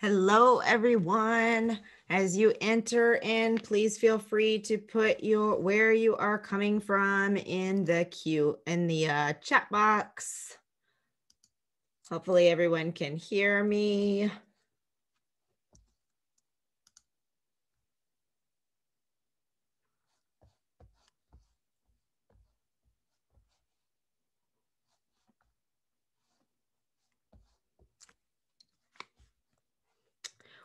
Hello, everyone. As you enter in, please feel free to put your where you are coming from in the queue in the uh, chat box. Hopefully, everyone can hear me.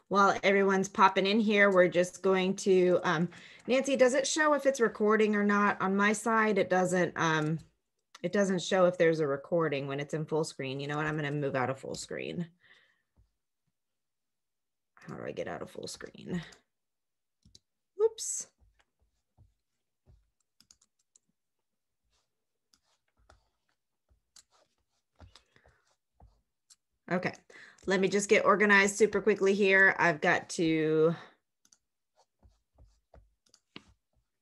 While everyone's popping in here, we're just going to, um, Nancy, does it show if it's recording or not? On my side, it doesn't, um, it doesn't show if there's a recording when it's in full screen. You know what? I'm going to move out of full screen. How do I get out of full screen? Oops. Okay. Let me just get organized super quickly here. I've got to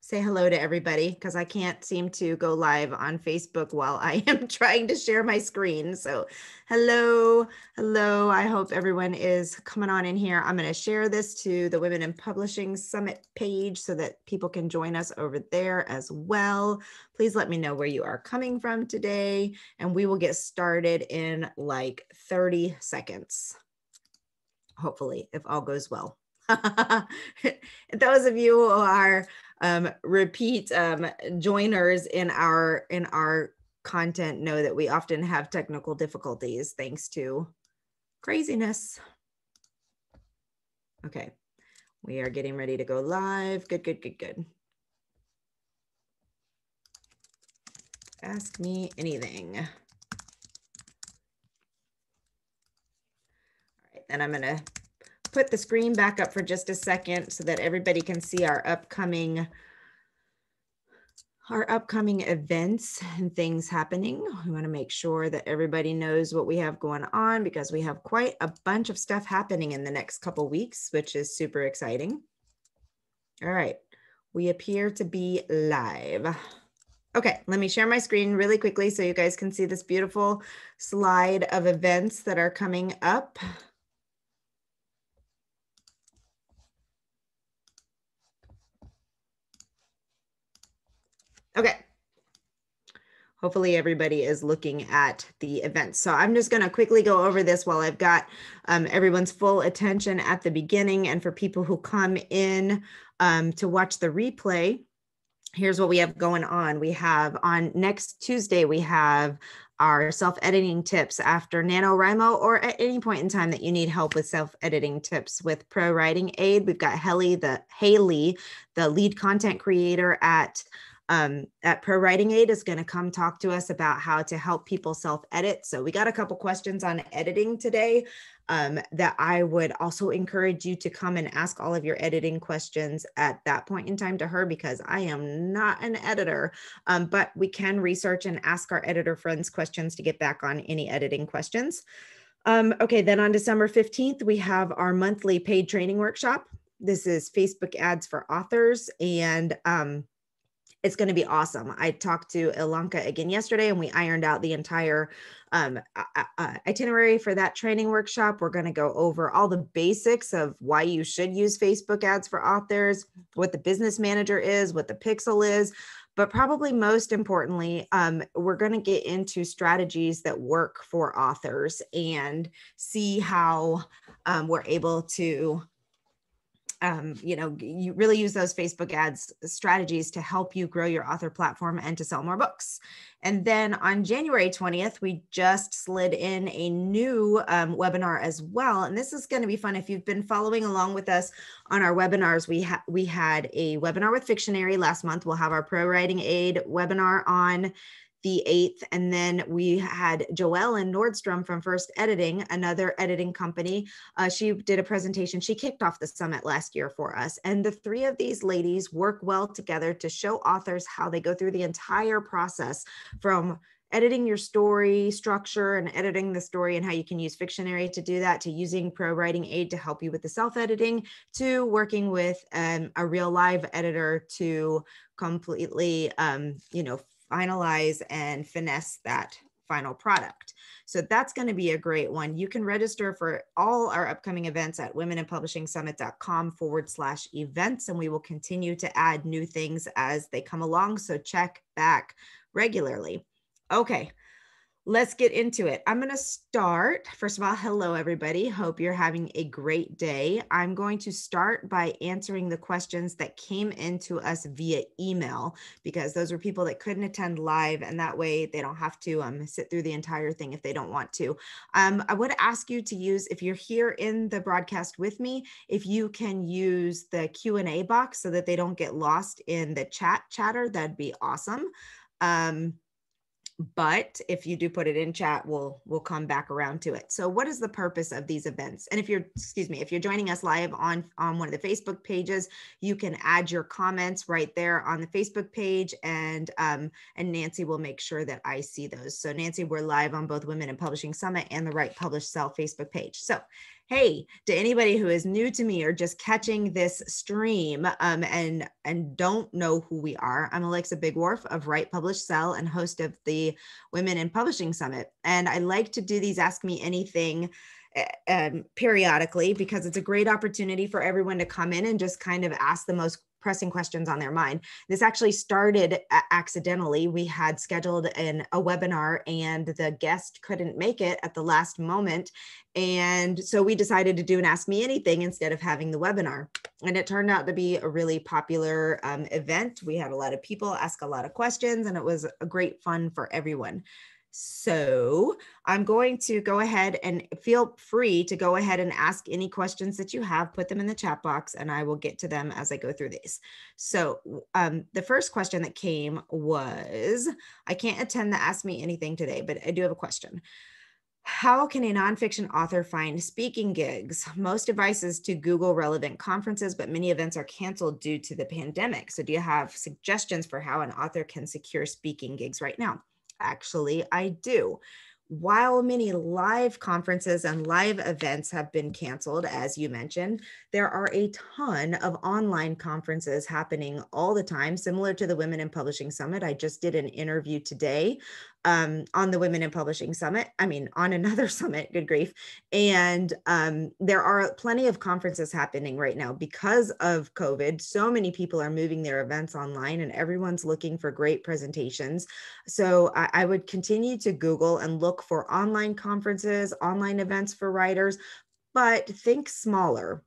say hello to everybody because I can't seem to go live on Facebook while I am trying to share my screen. So hello, hello. I hope everyone is coming on in here. I'm going to share this to the Women in Publishing Summit page so that people can join us over there as well. Please let me know where you are coming from today and we will get started in like 30 seconds. Hopefully, if all goes well. Those of you who are um, repeat um, joiners in our in our content know that we often have technical difficulties thanks to craziness. Okay, we are getting ready to go live. Good, good, good, good. Ask me anything. All right, then I'm gonna put the screen back up for just a second so that everybody can see our upcoming our upcoming events and things happening. We want to make sure that everybody knows what we have going on because we have quite a bunch of stuff happening in the next couple weeks, which is super exciting. All right, we appear to be live. Okay, let me share my screen really quickly so you guys can see this beautiful slide of events that are coming up. Okay. Hopefully everybody is looking at the event. So I'm just going to quickly go over this while I've got um, everyone's full attention at the beginning. And for people who come in um, to watch the replay, here's what we have going on. We have on next Tuesday, we have our self-editing tips after NaNoWriMo or at any point in time that you need help with self-editing tips with Pro Writing Aid. We've got Haley, the Haley, the lead content creator at um, at Pro Writing Aid is going to come talk to us about how to help people self edit. So, we got a couple questions on editing today um, that I would also encourage you to come and ask all of your editing questions at that point in time to her because I am not an editor, um, but we can research and ask our editor friends questions to get back on any editing questions. Um, okay, then on December 15th, we have our monthly paid training workshop. This is Facebook ads for authors. And um, it's going to be awesome. I talked to Ilanka again yesterday and we ironed out the entire um, itinerary for that training workshop. We're going to go over all the basics of why you should use Facebook ads for authors, what the business manager is, what the pixel is. But probably most importantly, um, we're going to get into strategies that work for authors and see how um, we're able to um, you know, you really use those Facebook ads strategies to help you grow your author platform and to sell more books. And then on January 20th, we just slid in a new um, webinar as well. And this is going to be fun. If you've been following along with us on our webinars, we, ha- we had a webinar with Fictionary last month. We'll have our Pro Writing Aid webinar on the 8th. And then we had Joellen Nordstrom from First Editing, another editing company. Uh, she did a presentation. She kicked off the summit last year for us. And the three of these ladies work well together to show authors how they go through the entire process from editing your story structure and editing the story and how you can use Fictionary to do that, to using Pro Writing Aid to help you with the self editing, to working with um, a real live editor to completely, um, you know, finalize and finesse that final product. So that's going to be a great one. You can register for all our upcoming events at womeninpublishingsummit.com forward slash events, and we will continue to add new things as they come along. So check back regularly. Okay let's get into it. I'm going to start. First of all, hello, everybody. Hope you're having a great day. I'm going to start by answering the questions that came into us via email because those were people that couldn't attend live, and that way they don't have to um, sit through the entire thing if they don't want to. Um, I would ask you to use, if you're here in the broadcast with me, if you can use the Q&A box so that they don't get lost in the chat chatter, that'd be awesome. Um, but if you do put it in chat we'll we'll come back around to it. So what is the purpose of these events? And if you're excuse me if you're joining us live on on one of the facebook pages you can add your comments right there on the facebook page and um and nancy will make sure that i see those. So nancy we're live on both women in publishing summit and the Write Publish Sell facebook page. So hey to anybody who is new to me or just catching this stream um, and and don't know who we are i'm alexa Bigwarfe of Write Publish Sell and host of the women in publishing summit. And i like to do these ask me anything eh, um, periodically because it's a great opportunity for everyone to come in and just kind of ask the most pressing questions on their mind. This actually started accidentally. We had scheduled an, a webinar and the guest couldn't make it at the last moment. And so we decided to do an Ask Me Anything instead of having the webinar. And it turned out to be a really popular um, event. We had a lot of people ask a lot of questions and it was a great fun for everyone. So I'm going to go ahead and feel free to go ahead and ask any questions that you have, put them in the chat box, and I will get to them as I go through these. So um, the first question that came was, I can't attend the Ask Me Anything today, but I do have a question. How can a nonfiction author find speaking gigs? Most advice is to Google relevant conferences, but many events are canceled due to the pandemic. So, do you have suggestions for how an author can secure speaking gigs right now? Actually, I do. While many live conferences and live events have been canceled, as you mentioned, there are a ton of online conferences happening all the time, similar to the Women in Publishing Summit. I just did an interview today um, on the Women in Publishing Summit. I mean, on another summit, good grief. And um, there are plenty of conferences happening right now because of COVID. So many people are moving their events online and everyone's looking for great presentations. So I, I would continue to Google and look for online conferences, online events for writers, but think smaller.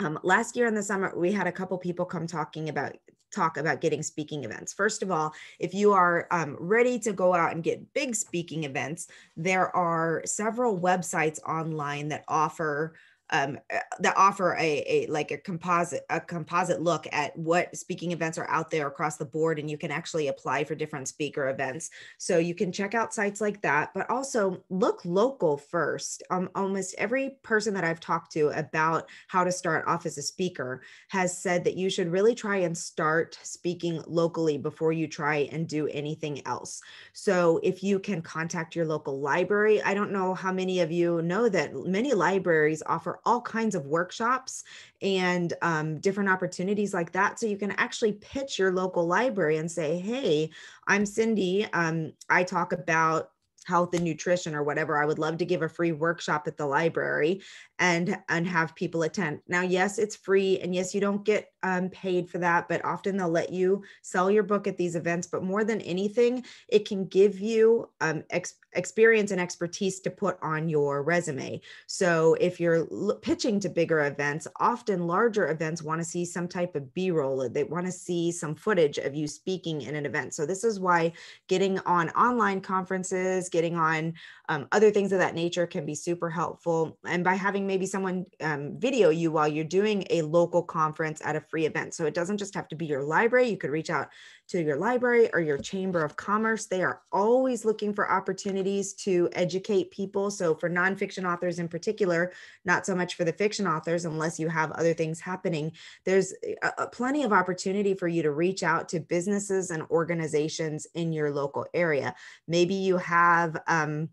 Um, last year in the summer, we had a couple people come talking about talk about getting speaking events. First of all, if you are um, ready to go out and get big speaking events, there are several websites online that offer um, uh, that offer a, a like a composite a composite look at what speaking events are out there across the board and you can actually apply for different speaker events. So you can check out sites like that but also look local first. Um, almost every person that i've talked to about how to start off as a speaker has said that you should really try and start speaking locally before you try and do anything else. So if you can contact your local library i don't know how many of you know that many libraries offer all kinds of workshops and um, different opportunities like that. So you can actually pitch your local library and say, hey, I'm Cindy. Um, I talk about health and nutrition or whatever i would love to give a free workshop at the library and and have people attend now yes it's free and yes you don't get um, paid for that but often they'll let you sell your book at these events but more than anything it can give you um, ex- experience and expertise to put on your resume so if you're l- pitching to bigger events often larger events want to see some type of b-roll they want to see some footage of you speaking in an event so this is why getting on online conferences getting on um, other things of that nature can be super helpful and by having maybe someone um, video you while you're doing a local conference at a free event. So it doesn't just have to be your library. You could reach out to your library or your chamber of commerce. They are always looking for opportunities to educate people. So for nonfiction authors in particular, not so much for the fiction authors, unless you have other things happening, there's a, a plenty of opportunity for you to reach out to businesses and organizations in your local area. Maybe you have, um,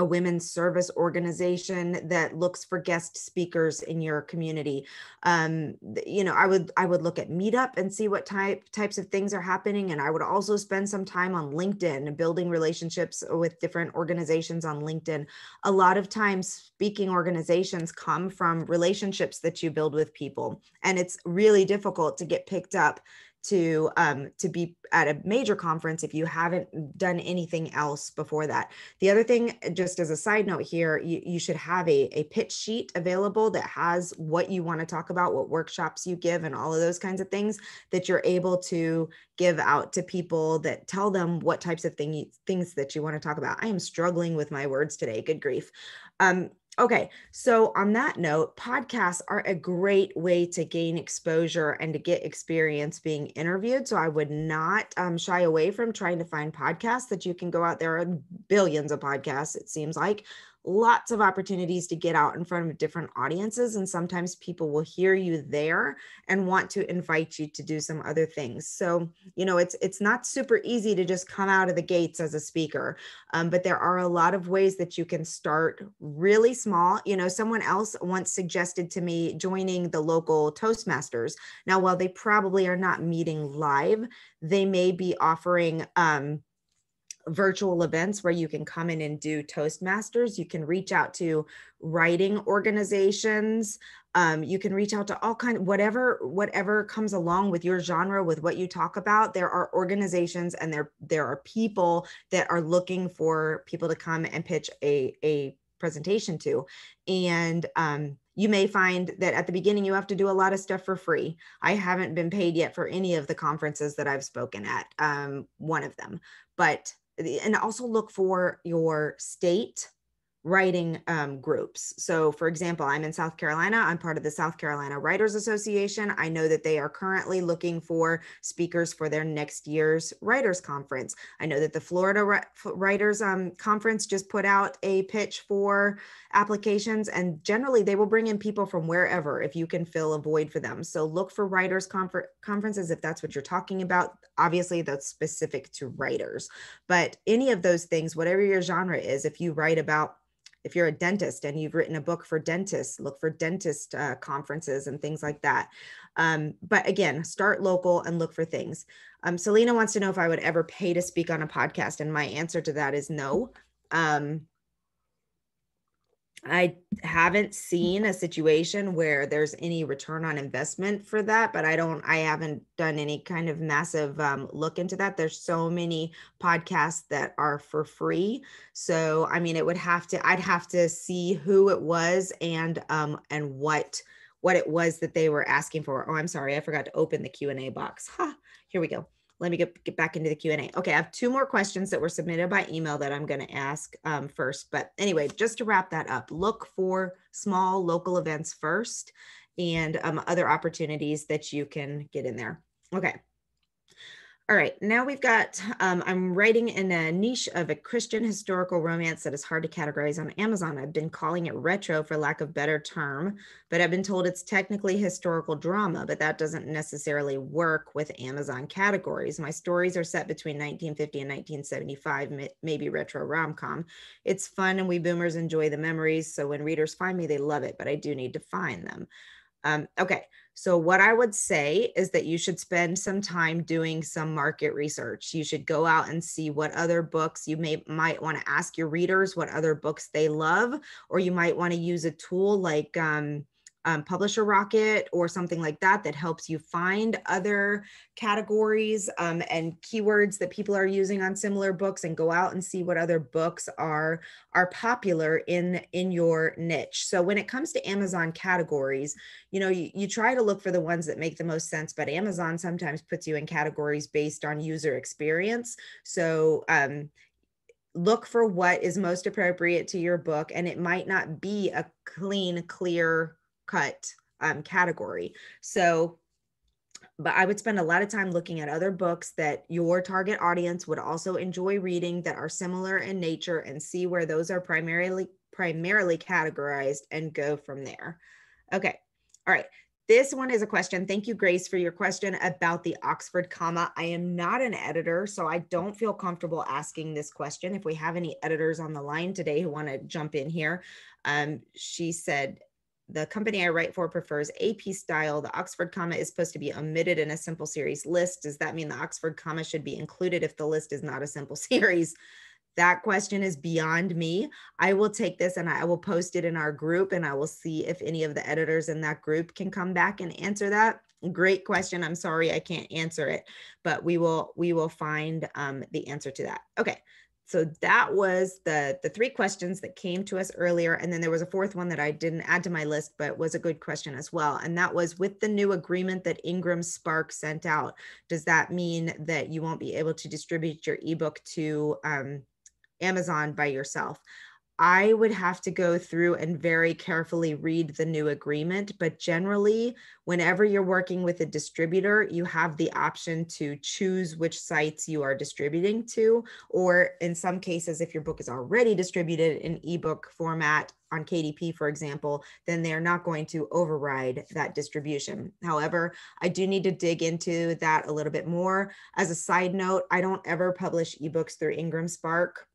a women's service organization that looks for guest speakers in your community. Um, you know i would i would look at meetup and see what type types of things are happening and i would also spend some time on linkedin building relationships with different organizations on linkedin. A lot of times speaking organizations come from relationships that you build with people and it's really difficult to get picked up to um, to be at a major conference if you haven't done anything else before that. The other thing, just as a side note here, you, you should have a, a pitch sheet available that has what you want to talk about, what workshops you give, and all of those kinds of things that you're able to give out to people that tell them what types of thing, things that you want to talk about. I am struggling with my words today. Good grief. Um, Okay, so on that note, podcasts are a great way to gain exposure and to get experience being interviewed. So I would not um, shy away from trying to find podcasts that you can go out there. Are billions of podcasts, it seems like lots of opportunities to get out in front of different audiences and sometimes people will hear you there and want to invite you to do some other things. So you know it's it's not super easy to just come out of the gates as a speaker um, but there are a lot of ways that you can start really small. You know someone else once suggested to me joining the local toastmasters. Now while they probably are not meeting live they may be offering um, virtual events where you can come in and do Toastmasters. You can reach out to writing organizations. Um, you can reach out to all kind of whatever whatever comes along with your genre with what you talk about there are organizations and there there are people that are looking for people to come and pitch a a presentation to and um, you may find that at the beginning you have to do a lot of stuff for free i haven't been paid yet for any of the conferences that i've spoken at um, one of them but and also look for your state writing um, groups. So, for example, I'm in South Carolina. I'm part of the South Carolina Writers Association. I know that they are currently looking for speakers for their next year's writers conference. I know that the Florida Writers um, Conference just put out a pitch for applications, and generally they will bring in people from wherever if you can fill a void for them. So, look for writers confer- conferences if that's what you're talking about. Obviously, that's specific to writers, but any of those things, whatever your genre is, if you write about if you're a dentist and you've written a book for dentists, look for dentist uh, conferences and things like that. Um, but again, start local and look for things. Um, Selena wants to know if I would ever pay to speak on a podcast, and my answer to that is no. Um, I haven't seen a situation where there's any return on investment for that, but I don't, I haven't done any kind of massive um, look into that. There's so many podcasts that are for free. So, I mean, it would have to, I'd have to see who it was and, um, and what, what it was that they were asking for. Oh, I'm sorry. I forgot to open the Q and A box. Ha, here we go let me get, get back into the Q&A. Okay, I have two more questions that were submitted by email that I'm going to ask um, first. But anyway, just to wrap that up, look for small local events first and um, other opportunities that you can get in there. Okay. All right, now we've got, um, I'm writing in a niche of a Christian historical romance that is hard to categorize on Amazon. I've been calling it retro for lack of better term, but I've been told it's technically historical drama, but that doesn't necessarily work with Amazon categories. My stories are set between 1950 and 1975, maybe retro rom-com. It's fun and we boomers enjoy the memories. So when readers find me, they love it, but I do need to find them. Um, okay, so what I would say is that you should spend some time doing some market research. You should go out and see what other books you may might want to ask your readers what other books they love, or you might want to use a tool like um, um, Publisher Rocket or something like that that helps you find other categories um, and keywords that people are using on similar books and go out and see what other books are are popular in in your niche. So when it comes to Amazon categories, you know, you, you try to look for the ones that make the most sense, but Amazon sometimes puts you in categories based on user experience. So um, look for what is most appropriate to your book and it might not be a clean clear cut um, category. So, but I would spend a lot of time looking at other books that your target audience would also enjoy reading that are similar in nature and see where those are primarily primarily categorized and go from there. Okay. All right. this one is a question. Thank you, Grace, for your question about the Oxford comma. I am not an editor, so I don't feel comfortable asking this question. If we have any editors on the line today who want to jump in here, um, she said, the company I write for prefers AP style. The Oxford comma is supposed to be omitted in a simple series list. Does that mean the Oxford comma should be included if the list is not a simple series? that question is beyond me. I will take this and I will post it in our group and I will see if any of the editors in that group can come back and answer that. Great question. I'm sorry I can't answer it, but we will we will find um, the answer to that. Okay. So that was the the three questions that came to us earlier and then there was a fourth one that I didn't add to my list but was a good question as well and that was with the new agreement that Ingram Spark sent out does that mean that you won't be able to distribute your ebook to um, Amazon by yourself. I would have to go through and very carefully read the new agreement. But generally, whenever you're working with a distributor, you have the option to choose which sites you are distributing to. Or in some cases, if your book is already distributed in ebook format on KDP, for example, then they're not going to override that distribution. However, I do need to dig into that a little bit more. As a side note, I don't ever publish ebooks through Ingram Spark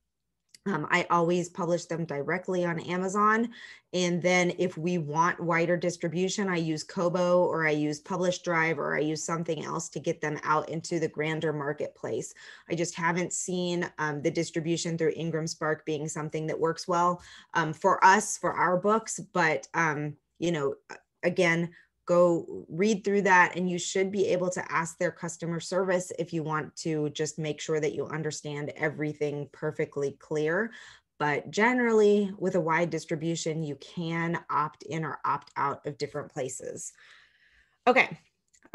um, I always publish them directly on Amazon. And then if we want wider distribution, I use Kobo or I use Publish Drive or I use something else to get them out into the grander marketplace. I just haven't seen um, the distribution through Ingram Spark being something that works well um, for us, for our books. But, um, you know, again, go read through that and you should be able to ask their customer service if you want to just make sure that you understand everything perfectly clear. But generally with a wide distribution you can opt in or opt out of different places. Okay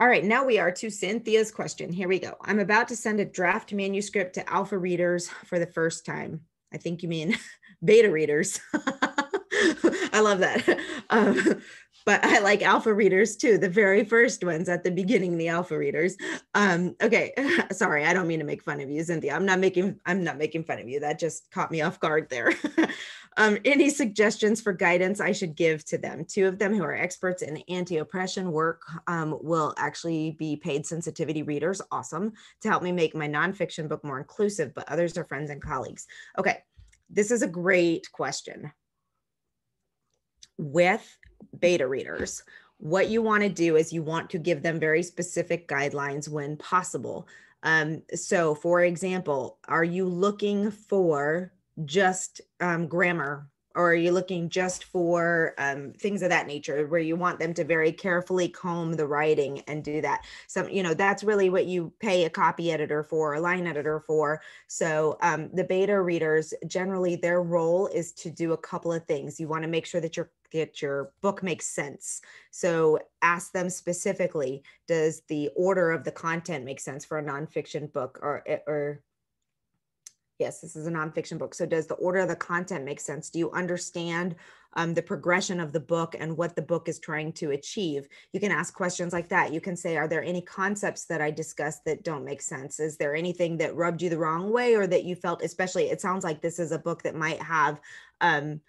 all right now we are to cynthia's question. Here we go. I'm about to send a draft manuscript to alpha readers for the first time. I think you mean beta readers. I love that. Um, but I like alpha readers too, the very first ones at the beginning, the alpha readers. Um, okay, sorry, I don't mean to make fun of you, Cynthia. I'm not making I'm not making fun of you. That just caught me off guard there. um, any suggestions for guidance I should give to them? Two of them who are experts in anti-oppression work um, will actually be paid sensitivity readers. Awesome to help me make my nonfiction book more inclusive, but others are friends and colleagues. Okay, this is a great question. With beta readers, what you want to do is you want to give them very specific guidelines when possible. Um, so, for example, are you looking for just um, grammar or are you looking just for um, things of that nature where you want them to very carefully comb the writing and do that? Some you know that's really what you pay a copy editor for a line editor for. So um, the beta readers generally their role is to do a couple of things. You want to make sure that your that your book makes sense. So ask them specifically does the order of the content make sense for a nonfiction book or or Yes, this is a nonfiction book. So does the order of the content make sense? Do you understand um, the progression of the book and what the book is trying to achieve? You can ask questions like that. You can say, are there any concepts that I discussed that don't make sense? Is there anything that rubbed you the wrong way or that you felt, especially, it sounds like this is a book that might have um,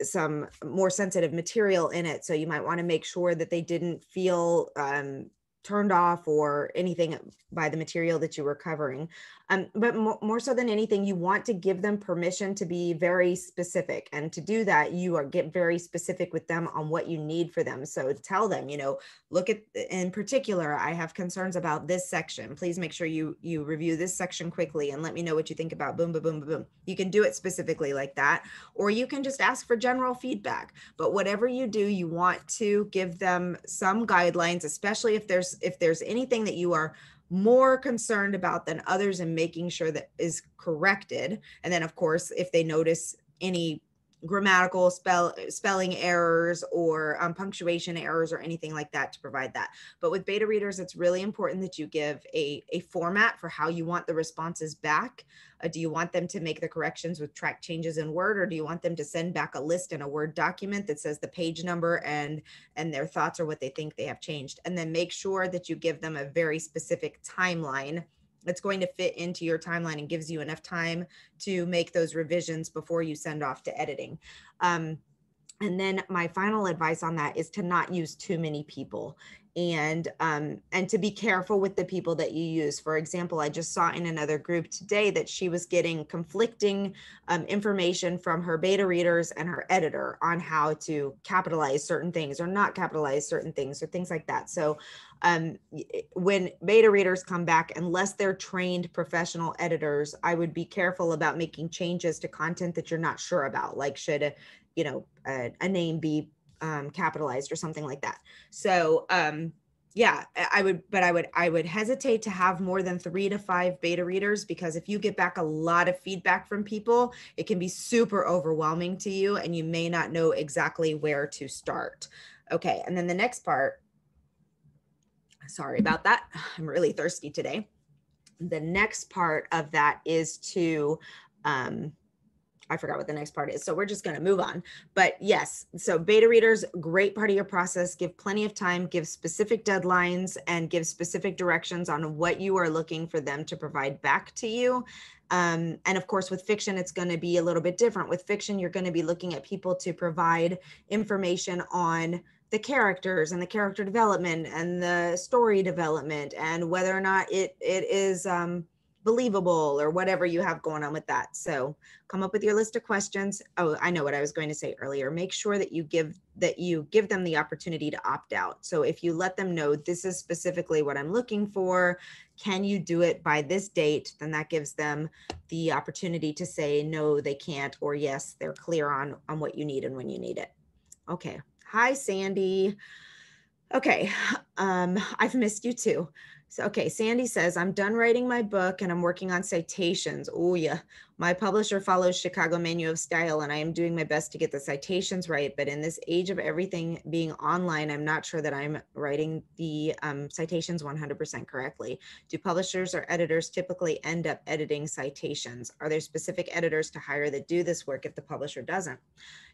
some more sensitive material in it. So you might want to make sure that they didn't feel um, turned off or anything by the material that you were covering. Um, but more, more, so than anything, you want to give them permission to be very specific. And to do that, you are get very specific with them on what you need for them. So tell them, you know, look at in particular, I have concerns about this section. Please make sure you you review this section quickly and let me know what you think about boom, boom, boom, boom. You can do it specifically like that, or you can just ask for general feedback. But whatever you do, you want to give them some guidelines, especially if there's if there's anything that you are more concerned about than others and making sure that is corrected. And then, of course, if they notice any grammatical spell spelling errors or um, punctuation errors or anything like that to provide that but with beta readers it's really important that you give a, a format for how you want the responses back uh, do you want them to make the corrections with track changes in Word, or do you want them to send back a list in a Word document that says the page number and and their thoughts or what they think they have changed? And then make sure that you give them a very specific timeline that's going to fit into your timeline and gives you enough time to make those revisions before you send off to editing. Um, and then my final advice on that is to not use too many people and um, and to be careful with the people that you use. For example, I just saw in another group today that she was getting conflicting um, information from her beta readers and her editor on how to capitalize certain things or not capitalize certain things or things like that. So um, when beta readers come back, unless they're trained professional editors, I would be careful about making changes to content that you're not sure about, like should you know a, a name be um, capitalized or something like that. So um, yeah, I would, but I would, I would hesitate to have more than three to five beta readers because if you get back a lot of feedback from people, it can be super overwhelming to you and you may not know exactly where to start. Okay, and then the next part, sorry about that. I'm really thirsty today. The next part of that is to um, I forgot what the next part is. So we're just going to move on. But yes, so beta readers, great part of your process. Give plenty of time, give specific deadlines, and give specific directions on what you are looking for them to provide back to you. Um, and of course, with fiction, it's going to be a little bit different. With fiction, you're going to be looking at people to provide information on the characters and the character development and the story development and whether or not it it is um, believable or whatever you have going on with that. So come up with your list of questions. Oh, I know what I was going to say earlier. Make sure that you give that you give them the opportunity to opt out. So if you let them know this is specifically what I'm looking for, can you do it by this date? Then that gives them the opportunity to say no, they can't, or yes, they're clear on on what you need and when you need it. Okay. Hi, Sandy. Okay. Um, I've missed you too. So, okay, Sandy says, I'm done writing my book and I'm working on citations. Oh, yeah. My publisher follows Chicago Manual of Style, and I am doing my best to get the citations right. But in this age of everything being online, I'm not sure that I'm writing the um, citations 100% correctly. Do publishers or editors typically end up editing citations? Are there specific editors to hire that do this work if the publisher doesn't?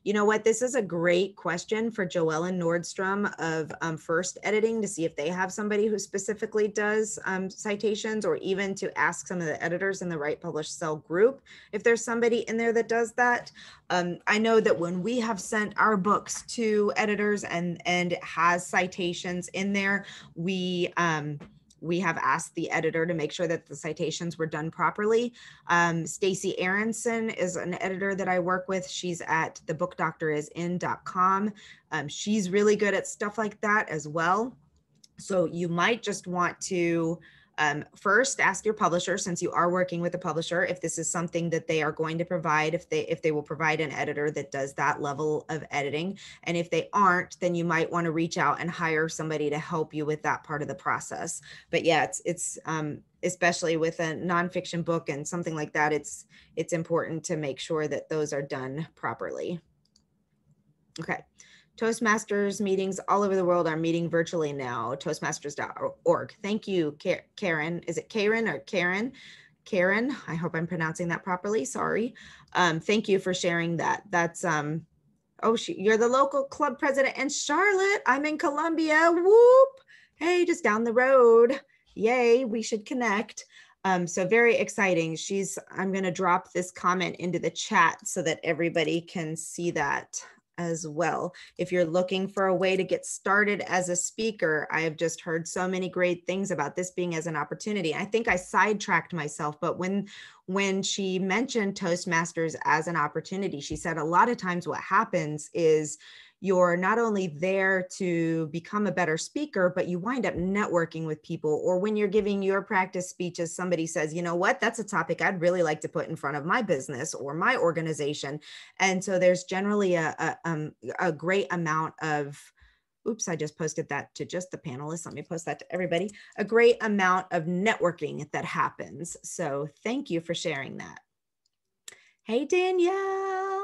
You know what? This is a great question for Joellen Nordstrom of um, First Editing to see if they have somebody who specifically does um, citations or even to ask some of the editors in the Write Publish Sell group if there's somebody in there that does that. Um, I know that when we have sent our books to editors and and it has citations in there, we um, we have asked the editor to make sure that the citations were done properly. Um, Stacy Aronson is an editor that I work with. She's at thebookdoctorisin.com. Um, she's really good at stuff like that as well. So you might just want to um, first ask your publisher since you are working with a publisher if this is something that they are going to provide if they if they will provide an editor that does that level of editing. And if they aren't then you might want to reach out and hire somebody to help you with that part of the process. But yeah it's it's um, especially with a nonfiction book and something like that it's it's important to make sure that those are done properly. Okay Toastmasters meetings all over the world are meeting virtually now, toastmasters.org. Thank you, Karen. Is it Karen or Karen? Karen, I hope I'm pronouncing that properly. Sorry. Um, thank you for sharing that. That's, um, oh, she, you're the local club president in Charlotte. I'm in Columbia. Whoop. Hey, just down the road. Yay, we should connect. Um, so very exciting. She's, I'm going to drop this comment into the chat so that everybody can see that as well. If you're looking for a way to get started as a speaker, I have just heard so many great things about this being as an opportunity. I think I sidetracked myself, but when when she mentioned Toastmasters as an opportunity, she said a lot of times what happens is you're not only there to become a better speaker, but you wind up networking with people. Or when you're giving your practice speeches, somebody says, you know what, that's a topic I'd really like to put in front of my business or my organization. And so there's generally a, a, um, a great amount of oops, I just posted that to just the panelists. Let me post that to everybody. A great amount of networking that happens. So thank you for sharing that. Hey, Danielle.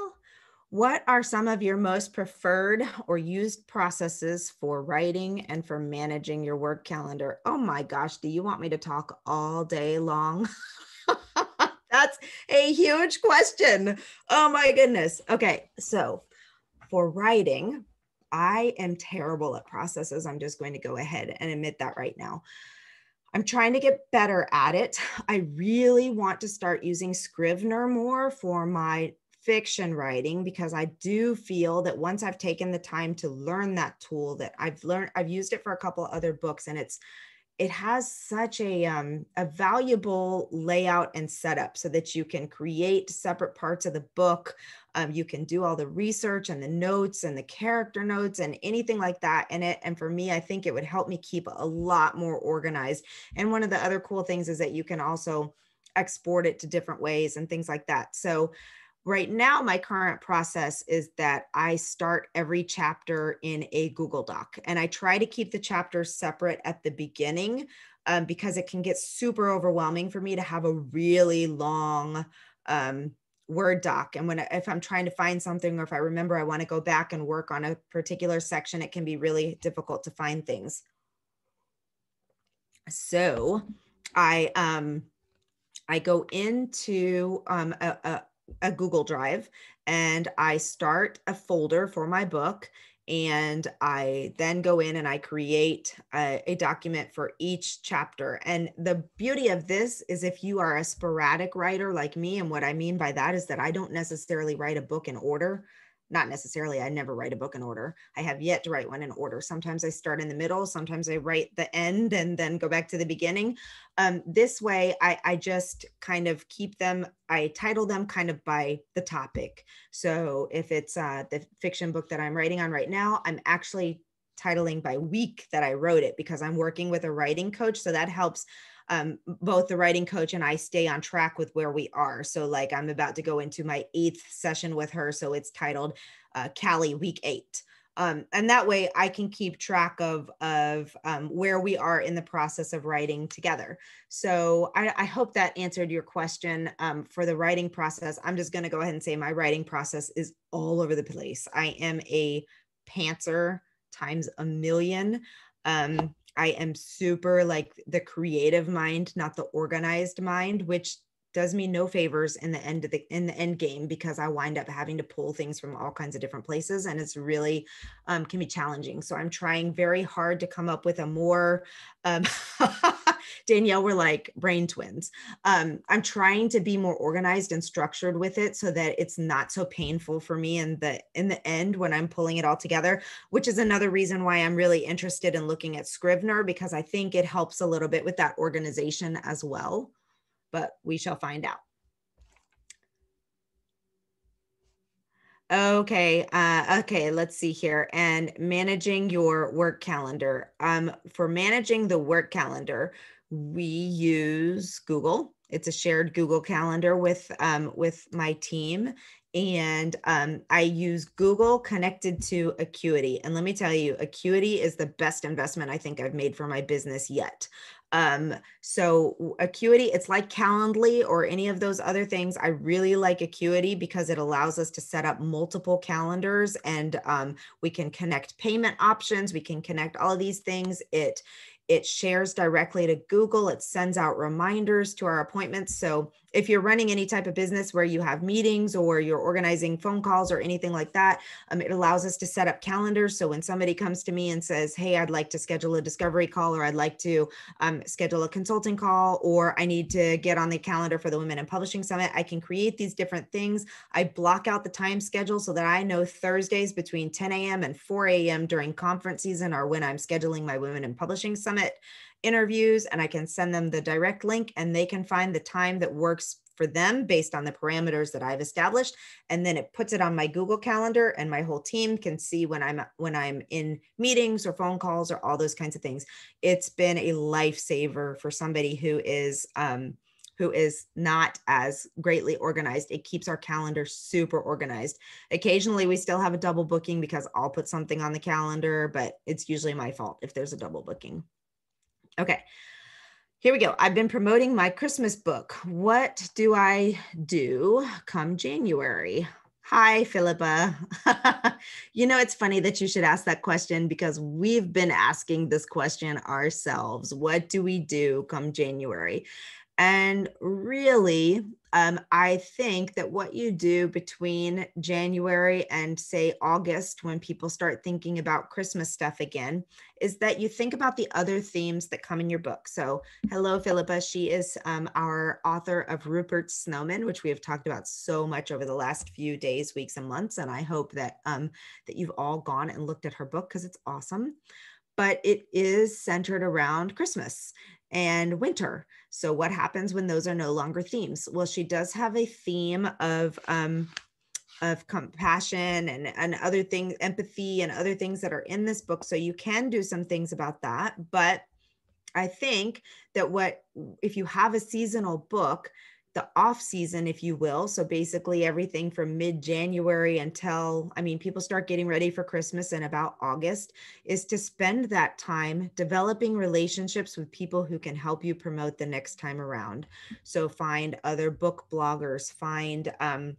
What are some of your most preferred or used processes for writing and for managing your work calendar? Oh my gosh, do you want me to talk all day long? That's a huge question. Oh my goodness. Okay, so for writing, I am terrible at processes. I'm just going to go ahead and admit that right now. I'm trying to get better at it. I really want to start using Scrivener more for my fiction writing because I do feel that once I've taken the time to learn that tool that I've learned I've used it for a couple other books and it's it has such a um, a valuable layout and setup so that you can create separate parts of the book. Um, you can do all the research and the notes and the character notes and anything like that in it. And for me i think it would help me keep a lot more organized. And one of the other cool things is that you can also export it to different ways and things like that. So right now my current process is that i start every chapter in a google doc and i try to keep the chapters separate at the beginning um, because it can get super overwhelming for me to have a really long um, word doc and when if i'm trying to find something or if i remember i want to go back and work on a particular section it can be really difficult to find things. So i um i go into um a, a a Google Drive and I start a folder for my book. And I then go in and I create a, a, document for each chapter. And the beauty of this is if you are a sporadic writer like me, and what I mean by that is that I don't necessarily write a book in order not necessarily i never write a book in order. I have yet to write one in order. Sometimes i start in the middle sometimes i write the end and then go back to the beginning. Um, this way I, I just kind of keep them i title them kind of by the topic. So if it's uh, the fiction book that i'm writing on right now i'm actually titling by week that i wrote it because i'm working with a writing coach. So that helps um, both the writing coach and I stay on track with where we are. So, like, I'm about to go into my eighth session with her. So, it's titled uh, Cali Week Eight. Um, and that way I can keep track of, of um, where we are in the process of writing together. So I, I hope that answered your question um, for the writing process. I'm just going to go ahead and say my writing process is all over the place. I am a pantser times a million. Um, I am super like the creative mind, not the organized mind, which does me no favors in the end of the in the end game because I wind up having to pull things from all kinds of different places and it's really um, can be challenging. So I'm trying very hard to come up with a more um, Danielle, we're like brain twins. Um, I'm trying to be more organized and structured with it so that it's not so painful for me in the in the end when I'm pulling it all together, which is another reason why I'm really interested in looking at Scrivener because I think it helps a little bit with that organization as well. But we shall find out. Okay. Uh, okay. Let's see here. And managing your work calendar. Um, for managing the work calendar, we use Google. It's a shared Google Calendar with um, with my team, and um, I use Google connected to Acuity. And let me tell you, Acuity is the best investment I think I've made for my business yet. Um, so Acuity, it's like Calendly or any of those other things. I really like Acuity because it allows us to set up multiple calendars and um, we can connect payment options. We can connect all of these things. It it shares directly to Google. It sends out reminders to our appointments. So if you're running any type of business where you have meetings or you're organizing phone calls or anything like that, um, it allows us to set up calendars. So when somebody comes to me and says, Hey, I'd like to schedule a discovery call, or I'd like to um, schedule a consulting call, or I need to get on the calendar for the Women in Publishing Summit, I can create these different things. I block out the time schedule so that I know Thursdays between 10 a.m. and 4 a.m. during conference season are when I'm scheduling my Women in Publishing Summit interviews and I can send them the direct link and they can find the time that works for them based on the parameters that I've established and then it puts it on my Google calendar and my whole team can see when I'm when I'm in meetings or phone calls or all those kinds of things. It's been a lifesaver for somebody who is um, who is not as greatly organized. It keeps our calendar super organized. Occasionally, we still have a double booking because I'll put something on the calendar, but it's usually my fault if there's a double booking. Okay. Here we go. I've been promoting my Christmas book. What do I do come January? Hi, Philippa. you know, it's funny that you should ask that question because we've been asking this question ourselves. What do we do come January? And really, um, I think that what you do between January and say August, when people start thinking about Christmas stuff again, is that you think about the other themes that come in your book. So, hello, Philippa. She is um, our author of Rupert Snowman, which we have talked about so much over the last few days, weeks, and months. And I hope that um, that you've all gone and looked at her book because it's awesome. But it is centered around Christmas and winter. So, what happens when those are no longer themes? Well, she does have a theme of um, of compassion and and other things, empathy and other things that are in this book. So you can do some things about that, but I think that what if you have a seasonal book, the off season, if you will. So basically, everything from mid January until, I mean, people start getting ready for Christmas in about August, is to spend that time developing relationships with people who can help you promote the next time around. So find other book bloggers, find, um,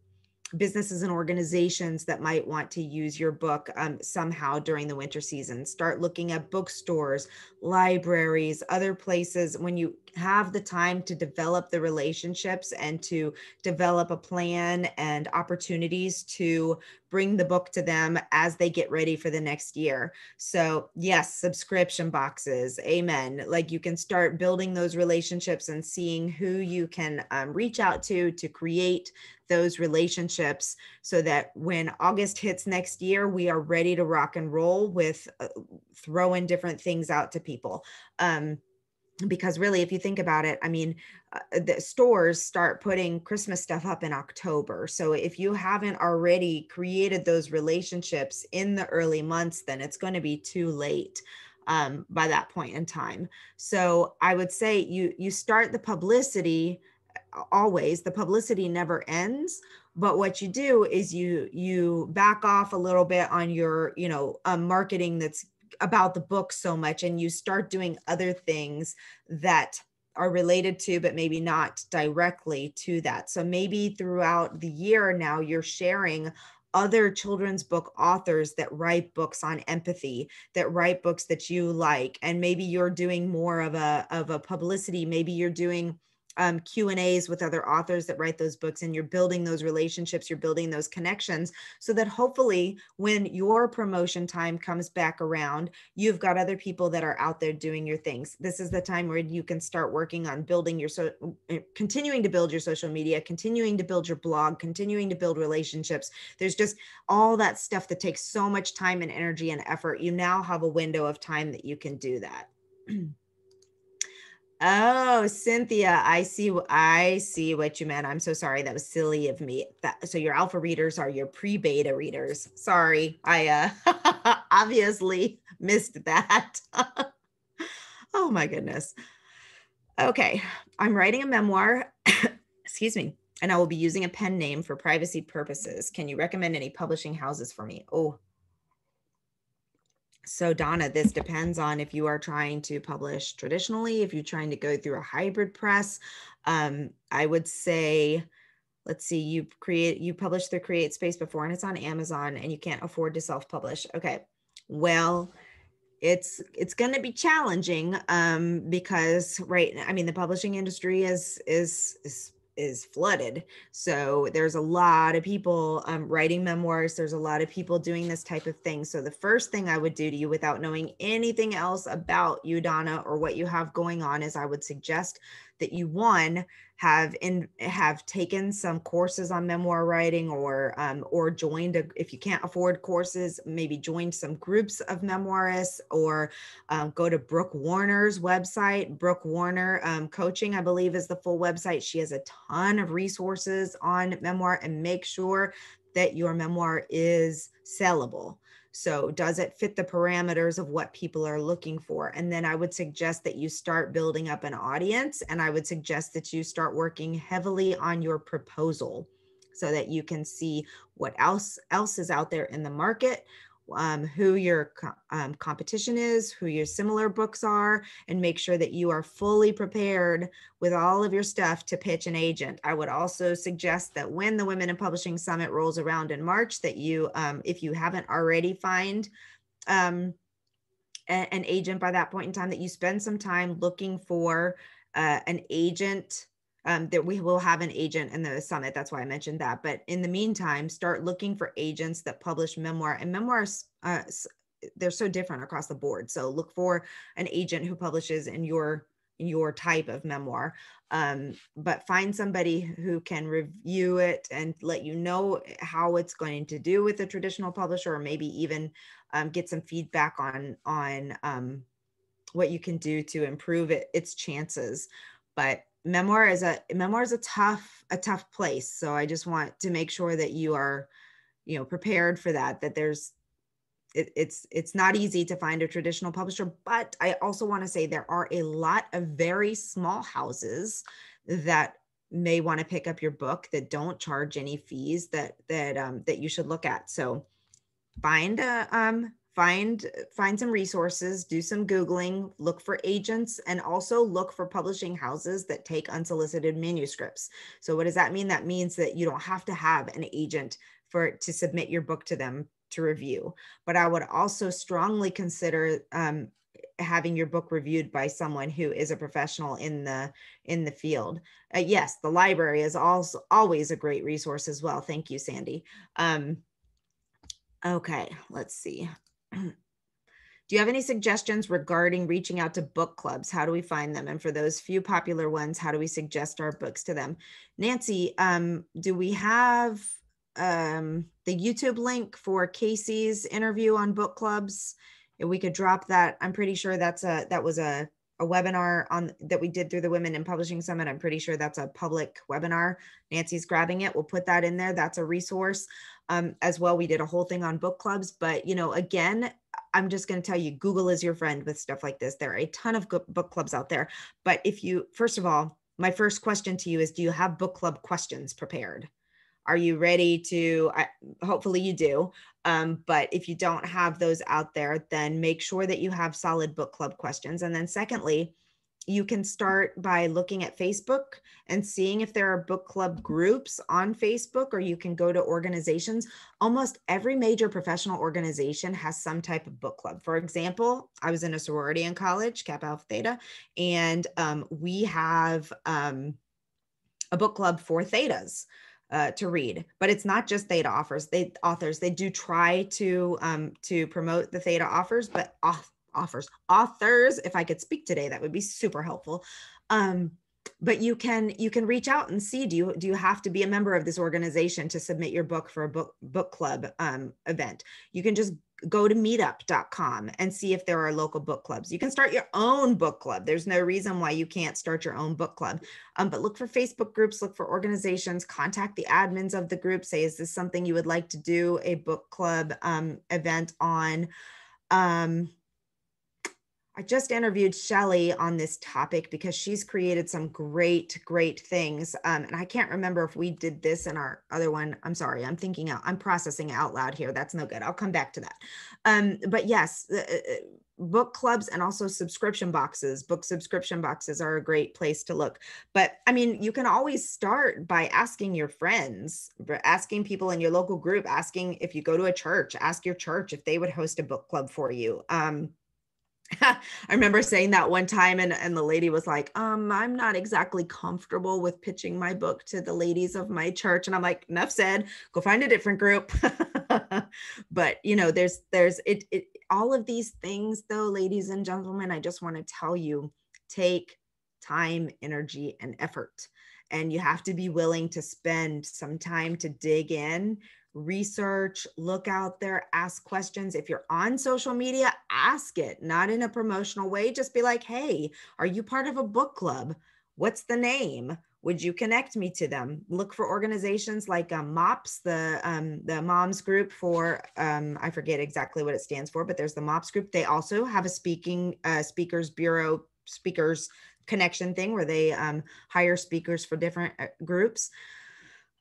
businesses and organizations that might want to use your book um, somehow during the winter season. Start looking at bookstores, libraries, other places when you have the time to develop the relationships and to develop a plan and opportunities to bring the book to them as they get ready for the next year. So, yes, subscription boxes, amen. Like you can start building those relationships and seeing who you can um, reach out to to create those relationships so that when August hits next year, we are ready to rock and roll with uh, throwing different things out to people. Um, because really if you think about it i mean uh, the stores start putting christmas stuff up in october so if you haven't already created those relationships in the early months then it's going to be too late um, by that point in time so i would say you you start the publicity always the publicity never ends but what you do is you you back off a little bit on your you know um, marketing that's about the book so much and you start doing other things that are related to but maybe not directly to that. So maybe throughout the year now you're sharing other children's book authors that write books on empathy that write books that you like and maybe you're doing more of a of a publicity. Maybe you're doing um, Q and A's with other authors that write those books, and you're building those relationships, you're building those connections, so that hopefully, when your promotion time comes back around, you've got other people that are out there doing your things. This is the time where you can start working on building your so, eh, continuing to build your social media, continuing to build your blog, continuing to build relationships. There's just all that stuff that takes so much time and energy and effort. You now have a window of time that you can do that. Oh, Cynthia, I see. I see what you meant. I'm so sorry. That was silly of me. That, so your alpha readers are your pre-beta readers. Sorry, I uh, obviously missed that. oh my goodness. Okay, I'm writing a memoir. Excuse me. And I will be using a pen name for privacy purposes. Can you recommend any publishing houses for me? Oh, so Donna, this depends on if you are trying to publish traditionally, if you're trying to go through a hybrid press. Um, I would say, let's see, you create, you published the Create Space before and it's on Amazon and you can't afford to self-publish. Okay, well, it's it's going to be challenging um, because right, I mean, the publishing industry is is is is flooded. So there's a lot of people um, writing memoirs. There's a lot of people doing this type of thing. So the first thing I would do to you without knowing anything else about you, Donna, or what you have going on is I would suggest that you one have in have taken some courses on memoir writing or um, or joined a, if you can't afford courses maybe joined some groups of memoirists or um, go to brooke warner's website. Brooke warner um, coaching i believe is the full website. She has a ton of resources on memoir and make sure that your memoir is sellable so, does it fit the parameters of what people are looking for? And then I would suggest that you start building up an audience, and I would suggest that you start working heavily on your proposal so that you can see what else else is out there in the market um, who your um, competition is, who your similar books are, and make sure that you are fully prepared with all of your stuff to pitch an agent. I would also suggest that when the Women in Publishing Summit rolls around in March, that you, um, if you haven't already find um, a, an agent by that point in time, that you spend some time looking for uh, an agent um, that we will have an agent in the summit. That's why I mentioned that. But in the meantime, start looking for agents that publish memoir and memoirs. Uh, they're so different across the board. So look for an agent who publishes in your in your type of memoir. Um, but find somebody who can review it and let you know how it's going to do with a traditional publisher, or maybe even um, get some feedback on on um, what you can do to improve it, its chances. But memoir is a memoir is a tough a tough place. So i just want to make sure that you are you know prepared for that that there's it, it's it's not easy to find a traditional publisher but i also want to say there are a lot of very small houses that may want to pick up your book that don't charge any fees that that um, that you should look at. So find a um, find find some resources do some googling look for agents and also look for publishing houses that take unsolicited manuscripts. So what does that mean? That means that you don't have to have an agent for to submit your book to them to review. But i would also strongly consider um, having your book reviewed by someone who is a professional in the in the field. Uh, yes the library is also always a great resource as well. Thank you sandy. Um, okay let's see do you have any suggestions regarding reaching out to book clubs? How do we find them? And for those few popular ones, how do we suggest our books to them? Nancy, um, do we have um, the YouTube link for Casey's interview on book clubs? If we could drop that, I'm pretty sure that's a that was a a webinar on that we did through the Women in Publishing Summit. I'm pretty sure that's a public webinar. Nancy's grabbing it. We'll put that in there. That's a resource um, as well. We did a whole thing on book clubs, but you know, again, I'm just going to tell you, Google is your friend with stuff like this. There are a ton of book clubs out there. But if you, first of all, my first question to you is Do you have book club questions prepared? Are you ready to? I, hopefully, you do. Um, but if you don't have those out there, then make sure that you have solid book club questions. And then, secondly, you can start by looking at Facebook and seeing if there are book club groups on Facebook, or you can go to organizations. Almost every major professional organization has some type of book club. For example, I was in a sorority in college, Kappa Alpha Theta, and um, we have um, a book club for Thetas. Uh, to read, but it's not just Theta offers. They authors they do try to um, to promote the Theta offers, but off, offers authors if i could speak today that would be super helpful. Um, but you can you can reach out and see do you do you have to be a member of this organization to submit your book for a book book club um, event? You can just go to meetup.com and see if there are local book clubs. You can start your own book club. There's no reason why you can't start your own book club. Um, but look for facebook groups look for organizations contact the admins of the group say is this something you would like to do a book club um, event on? Um, I just interviewed Shelly on this topic because she's created some great, great things. Um, and I can't remember if we did this in our other one. I'm sorry, I'm thinking out, I'm processing out loud here. That's no good. I'll come back to that. Um, but yes, uh, book clubs and also subscription boxes. Book subscription boxes are a great place to look. But I mean, you can always start by asking your friends, asking people in your local group, asking if you go to a church, ask your church if they would host a book club for you. Um, I remember saying that one time and, and the lady was like, um, I'm not exactly comfortable with pitching my book to the ladies of my church. And I'm like, enough said, go find a different group. but you know, there's there's it, it all of these things though, ladies and gentlemen, I just want to tell you, take time, energy, and effort. And you have to be willing to spend some time to dig in research, look out there, ask questions. If you're on social media, ask it, not in a promotional way. Just be like, hey, are you part of a book club? What's the name? Would you connect me to them? Look for organizations like um, MOPS, the um, the Moms Group for um, I forget exactly what it stands for, but there's the MOPS Group. They also have a speaking uh, speakers bureau speakers connection thing where they um, hire speakers for different uh, groups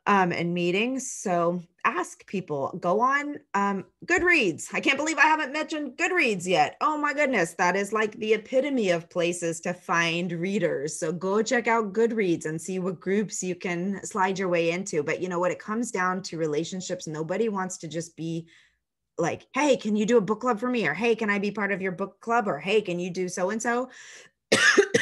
um, and meetings. So ask people, go on um, Goodreads. I can't believe I haven't mentioned Goodreads yet. Oh my goodness, that is like the epitome of places to find readers. So go check out Goodreads and see what groups you can slide your way into. But you know what? It comes down to relationships. Nobody wants to just be like, hey, can you do a book club for me? Or hey, can I be part of your book club? Or hey, can you do so and so?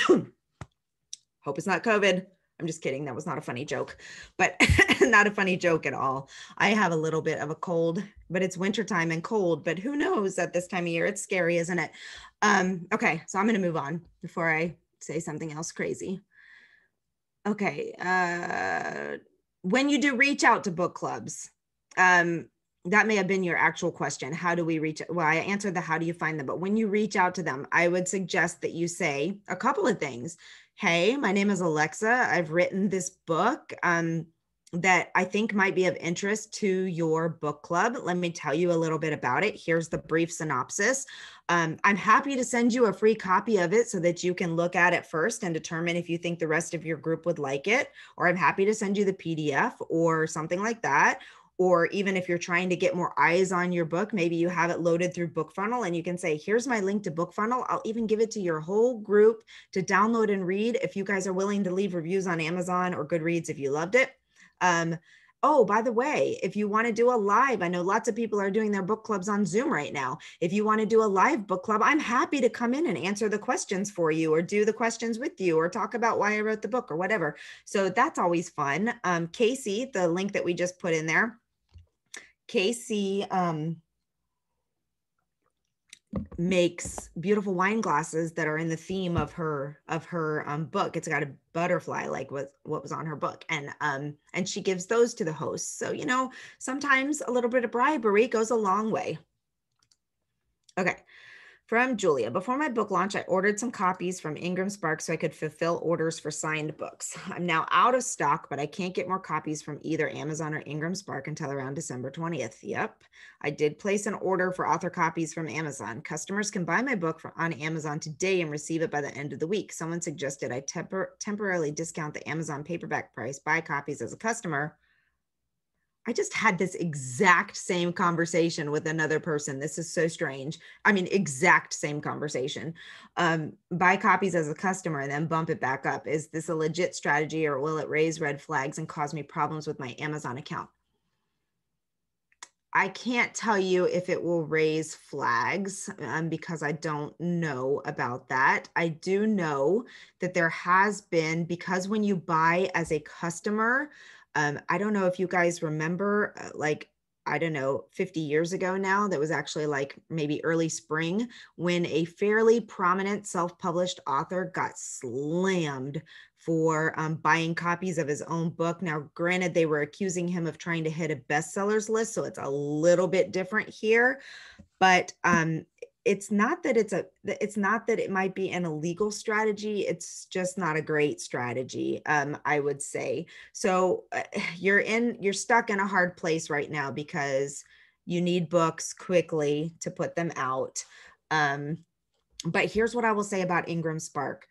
Hope it's not COVID. I'm just kidding. That was not a funny joke, but not a funny joke at all. I have a little bit of a cold, but it's wintertime and cold, but who knows at this time of year? It's scary, isn't it? Um, okay, so I'm going to move on before I say something else crazy. Okay. Uh, when you do reach out to book clubs, um, that may have been your actual question. How do we reach? Well, I answered the how do you find them, but when you reach out to them, I would suggest that you say a couple of things. Hey, my name is Alexa. I've written this book. Um, that I think might be of interest to your book club. Let me tell you a little bit about it. Here's the brief synopsis. Um, I'm happy to send you a free copy of it so that you can look at it first and determine if you think the rest of your group would like it. Or I'm happy to send you the PDF or something like that. Or even if you're trying to get more eyes on your book, maybe you have it loaded through BookFunnel and you can say, here's my link to BookFunnel. I'll even give it to your whole group to download and read if you guys are willing to leave reviews on Amazon or Goodreads if you loved it um, oh, by the way, if you want to do a live, I know lots of people are doing their book clubs on Zoom right now. If you want to do a live book club, I'm happy to come in and answer the questions for you or do the questions with you or talk about why I wrote the book or whatever. So that's always fun. Um, Casey, the link that we just put in there, Casey, um, makes beautiful wine glasses that are in the theme of her of her um, book. It's got a butterfly like what what was on her book. And um and she gives those to the hosts. So you know sometimes a little bit of bribery goes a long way. Okay from Julia. Before my book launch, I ordered some copies from Ingram Spark so I could fulfill orders for signed books. I'm now out of stock, but I can't get more copies from either Amazon or Ingram Spark until around December 20th. Yep. I did place an order for author copies from Amazon. Customers can buy my book on Amazon today and receive it by the end of the week. Someone suggested I tempor- temporarily discount the Amazon paperback price, buy copies as a customer I just had this exact same conversation with another person. This is so strange. I mean, exact same conversation. Um, buy copies as a customer and then bump it back up. Is this a legit strategy or will it raise red flags and cause me problems with my Amazon account? I can't tell you if it will raise flags um, because I don't know about that. I do know that there has been, because when you buy as a customer, um, I don't know if you guys remember, uh, like, I don't know, 50 years ago now, that was actually like maybe early spring when a fairly prominent self published author got slammed for um, buying copies of his own book. Now, granted, they were accusing him of trying to hit a bestsellers list, so it's a little bit different here. But um, it's not that it's a it's not that it might be an illegal strategy it's just not a great strategy um i would say. So uh, you're in you're stuck in a hard place right now because you need books quickly to put them out um but here's what i will say about ingram spark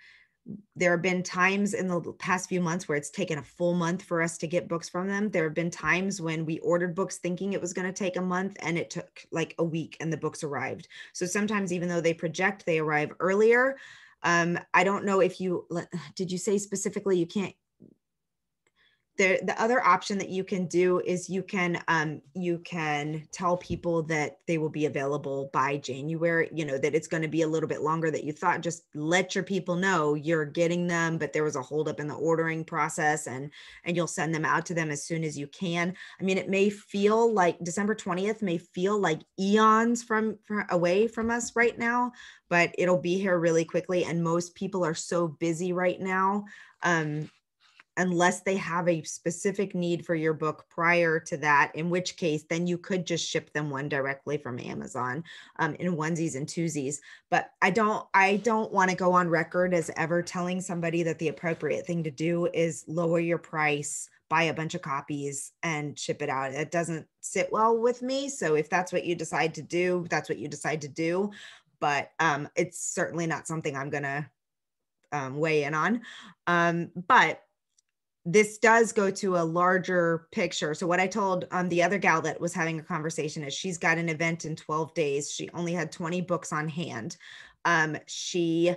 there have been times in the past few months where it's taken a full month for us to get books from them. There have been times when we ordered books thinking it was going to take a month and it took like a week and the books arrived. So sometimes, even though they project they arrive earlier, um, I don't know if you did you say specifically you can't the, the other option that you can do is you can um, you can tell people that they will be available by January, you know, that it's going to be a little bit longer that you thought. Just let your people know you're getting them, but there was a holdup in the ordering process and and you'll send them out to them as soon as you can. I mean, it may feel like December 20th may feel like eons from, from away from us right now, but it'll be here really quickly. And most people are so busy right now. Um, unless they have a specific need for your book prior to that, in which case then you could just ship them one directly from Amazon um, in onesies and twosies. But I don't I don't want to go on record as ever telling somebody that the appropriate thing to do is lower your price buy a bunch of copies and ship it out. It doesn't sit well with me. So if that's what you decide to do, that's what you decide to do. But um, it's certainly not something I'm going to um, weigh in on. Um, but this does go to a larger picture. So what I told um, the other gal that was having a conversation is she's got an event in 12 days. She only had 20 books on hand. Um, she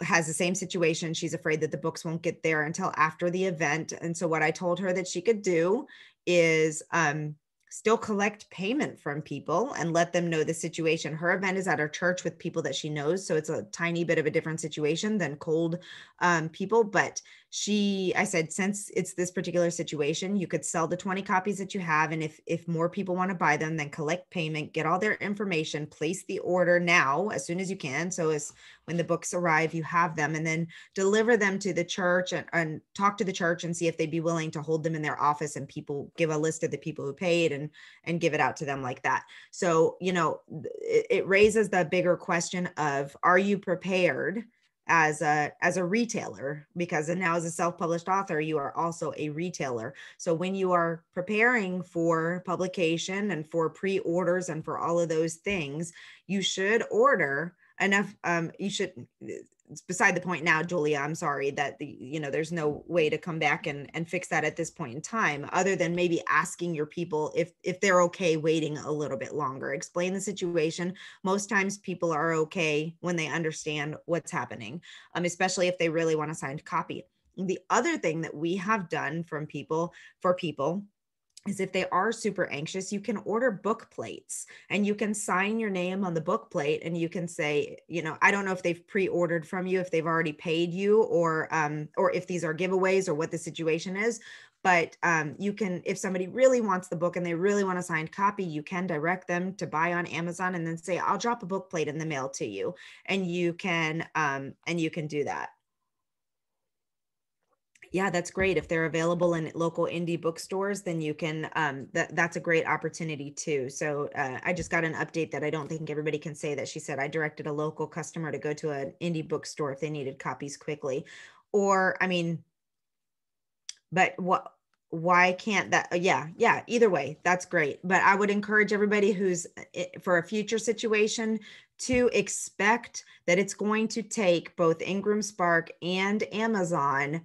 has the same situation. She's afraid that the books won't get there until after the event. And so what I told her that she could do is um, still collect payment from people and let them know the situation. Her event is at her church with people that she knows. So it's a tiny bit of a different situation than cold um, people, but she i said since it's this particular situation you could sell the 20 copies that you have and if if more people want to buy them then collect payment get all their information place the order now as soon as you can so as when the books arrive you have them and then deliver them to the church and, and talk to the church and see if they'd be willing to hold them in their office and people give a list of the people who paid and and give it out to them like that. So you know it, it raises the bigger question of are you prepared as a as a retailer because and now as a self-published author you are also a retailer. So when you are preparing for publication and for pre-orders and for all of those things you should order enough um you should it's beside the point now julia i'm sorry that the you know there's no way to come back and and fix that at this point in time other than maybe asking your people if if they're okay waiting a little bit longer. Explain the situation. Most times people are okay when they understand what's happening um, especially if they really want a signed copy. The other thing that we have done from people for people is if they are super anxious, you can order book plates and you can sign your name on the book plate and you can say, you know, I don't know if they've pre-ordered from you, if they've already paid you or um or if these are giveaways or what the situation is, but um, you can if somebody really wants the book and they really want a signed copy you can direct them to buy on amazon and then say i'll drop a book plate in the mail to you. And you can um, and you can do that yeah, that's great. If they're available in local indie bookstores, then you can, um, that, that's a great opportunity too. So uh, I just got an update that I don't think everybody can say that she said I directed a local customer to go to an indie bookstore if they needed copies quickly. Or, I mean, but what, why can't that uh, yeah yeah either way that's great but i would encourage everybody who's uh, for a future situation to expect that it's going to take both ingram spark and amazon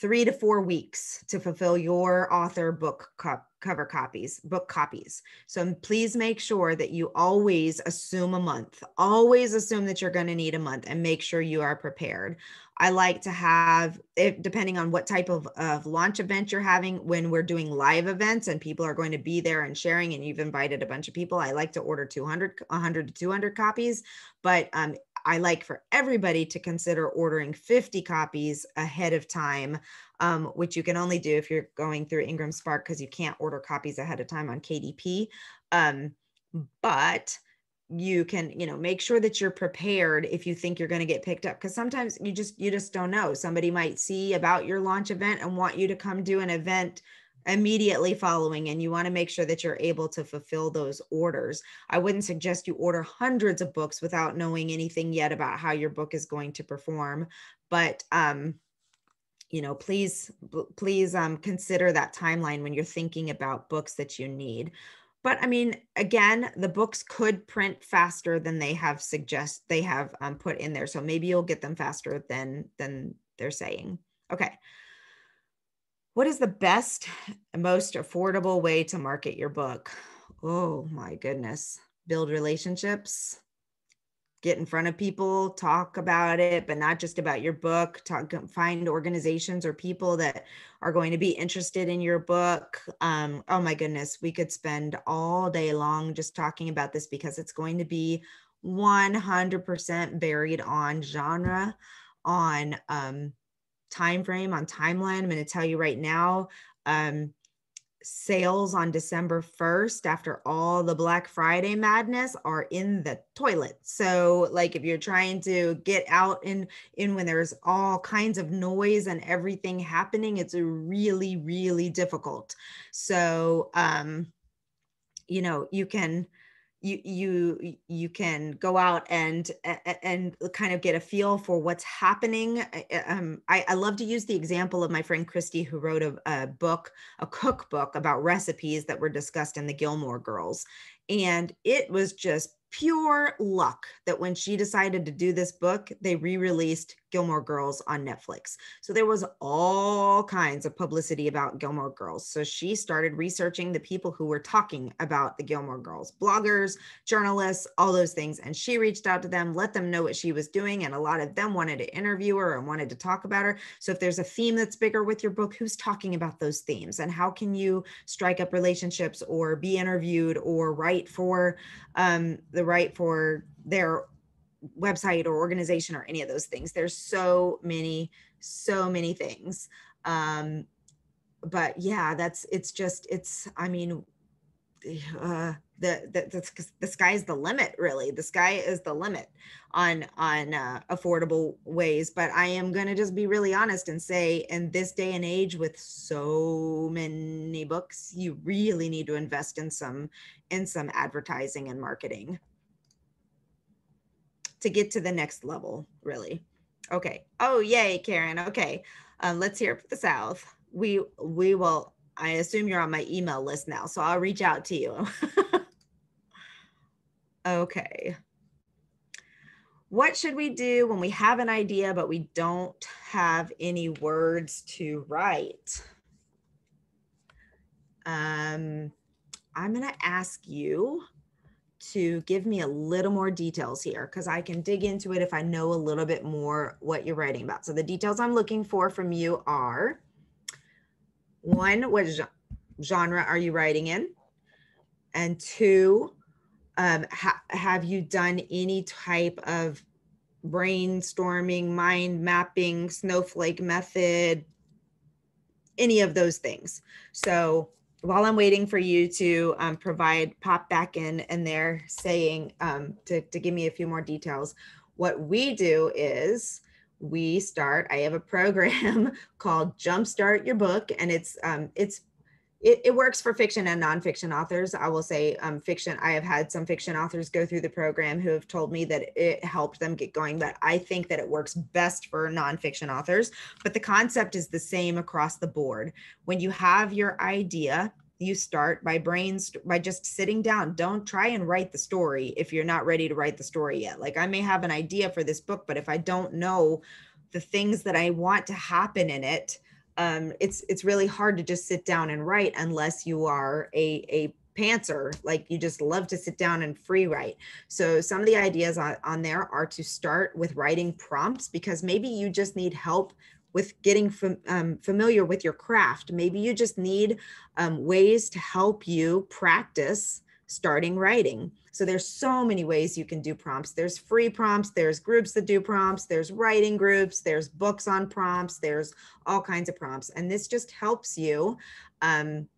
three to four weeks to fulfill your author book co- cover copies, book copies. So please make sure that you always assume a month, always assume that you're going to need a month and make sure you are prepared. I like to have, if, depending on what type of, of launch event you're having, when we're doing live events and people are going to be there and sharing, and you've invited a bunch of people, I like to order 200, 100 to 200 copies. But um, I like for everybody to consider ordering 50 copies ahead of time, um, which you can only do if you're going through Ingram Spark because you can't order copies ahead of time on KDP. Um, but you can you know make sure that you're prepared if you think you're going to get picked up because sometimes you just you just don't know somebody might see about your launch event and want you to come do an event immediately following and you want to make sure that you're able to fulfill those orders. I wouldn't suggest you order hundreds of books without knowing anything yet about how your book is going to perform, but um you know, please please um consider that timeline when you're thinking about books that you need. But I mean, again, the books could print faster than they have suggest they have um, put in there. So maybe you'll get them faster than than they're saying. Okay. What is the best, most affordable way to market your book? Oh my goodness. Build relationships, get in front of people, talk about it, but not just about your book. Talk, find organizations or people that are going to be interested in your book. Um, oh my goodness, we could spend all day long just talking about this because it's going to be 100% buried on genre, on um, time frame on timeline. I'm going to tell you right now um, sales on december 1st after all the black friday madness are in the toilet. So like if you're trying to get out in in when there's all kinds of noise and everything happening it's really really difficult. So um you know you can you you you can go out and and kind of get a feel for what's happening um, I, I love to use the example of my friend christy who wrote a, a book a cookbook about recipes that were discussed in the gilmore girls. And it was just pure luck that when she decided to do this book, they re released Gilmore Girls on Netflix. So there was all kinds of publicity about Gilmore Girls. So she started researching the people who were talking about the Gilmore Girls bloggers, journalists, all those things. And she reached out to them, let them know what she was doing. And a lot of them wanted to interview her and wanted to talk about her. So if there's a theme that's bigger with your book, who's talking about those themes? And how can you strike up relationships or be interviewed or write for um, the right for their website or organization or any of those things. There's so many, so many things. Um, but yeah, that's it's just it's. I mean, uh, the, the the the sky's the limit. Really, the sky is the limit on on uh, affordable ways. But I am gonna just be really honest and say, in this day and age, with so many books, you really need to invest in some in some advertising and marketing to get to the next level. Really. Okay. Oh, yay, Karen. Okay. Um, let's hear it for the South. We we will I assume you're on my email list now, so I'll reach out to you. okay. What should we do when we have an idea, but we don't have any words to write? Um, I'm going to ask you to give me a little more details here because I can dig into it if I know a little bit more what you're writing about. So the details I'm looking for from you are one, what genre are you writing in? And two, um, ha- have you done any type of brainstorming, mind mapping, snowflake method, any of those things? So while I'm waiting for you to um, provide pop back in and they're saying um, to, to give me a few more details, what we do is we start i have a program called jumpstart your book and it's um it's it, it works for fiction and nonfiction authors. I will say um fiction i have had some fiction authors go through the program who have told me that it helped them get going but i think that it works best for nonfiction authors. But the concept is the same across the board. When you have your idea you start by brains by just sitting down. Don't try and write the story if you're not ready to write the story yet. Like i may have an idea for this book but if i don't know the things that i want to happen in it um, it's it's really hard to just sit down and write unless you are a a pantser like you just love to sit down and free write so some of the ideas on, on there are to start with writing prompts because maybe you just need help with getting fam- um, familiar with your craft. Maybe you just need um, ways to help you practice starting writing. So there's so many ways you can do prompts. There's free prompts, there's groups that do prompts, there's writing groups, there's books on prompts, there's all kinds of prompts. And this just helps you um,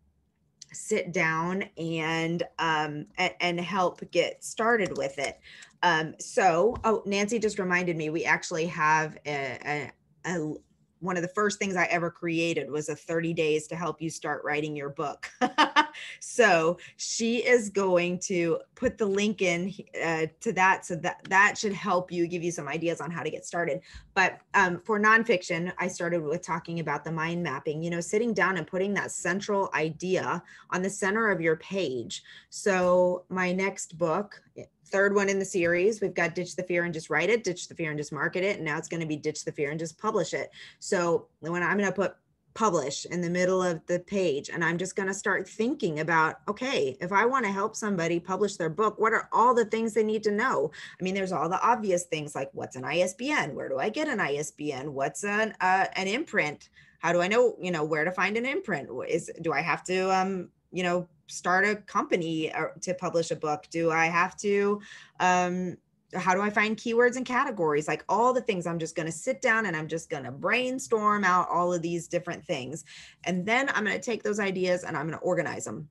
sit down and um, and, and help get started with it. Um, so, oh, Nancy just reminded me we actually have a, a, a one of the first things I ever created was a 30 days to help you start writing your book. so she is going to put the link in uh, to that. So that that should help you give you some ideas on how to get started. But um, for nonfiction, I started with talking about the mind mapping, you know, sitting down and putting that central idea on the center of your page. So my next book, third one in the series. We've got Ditch the Fear and Just Write It, Ditch the Fear and Just Market It. And now it's going to be Ditch the Fear and Just Publish It. So when I'm going to put publish in the middle of the page and i'm just going to start thinking about okay if i want to help somebody publish their book what are all the things they need to know i mean there's all the obvious things like what's an isbn where do i get an isbn what's an uh, an imprint how do i know you know where to find an imprint is do i have to um you know start a company uh, to publish a book? Do i have to um how do i find keywords and categories? Like all the things. I'm just going to sit down and i'm just going to brainstorm out all of these different things. And then i'm going to take those ideas and i'm going to organize them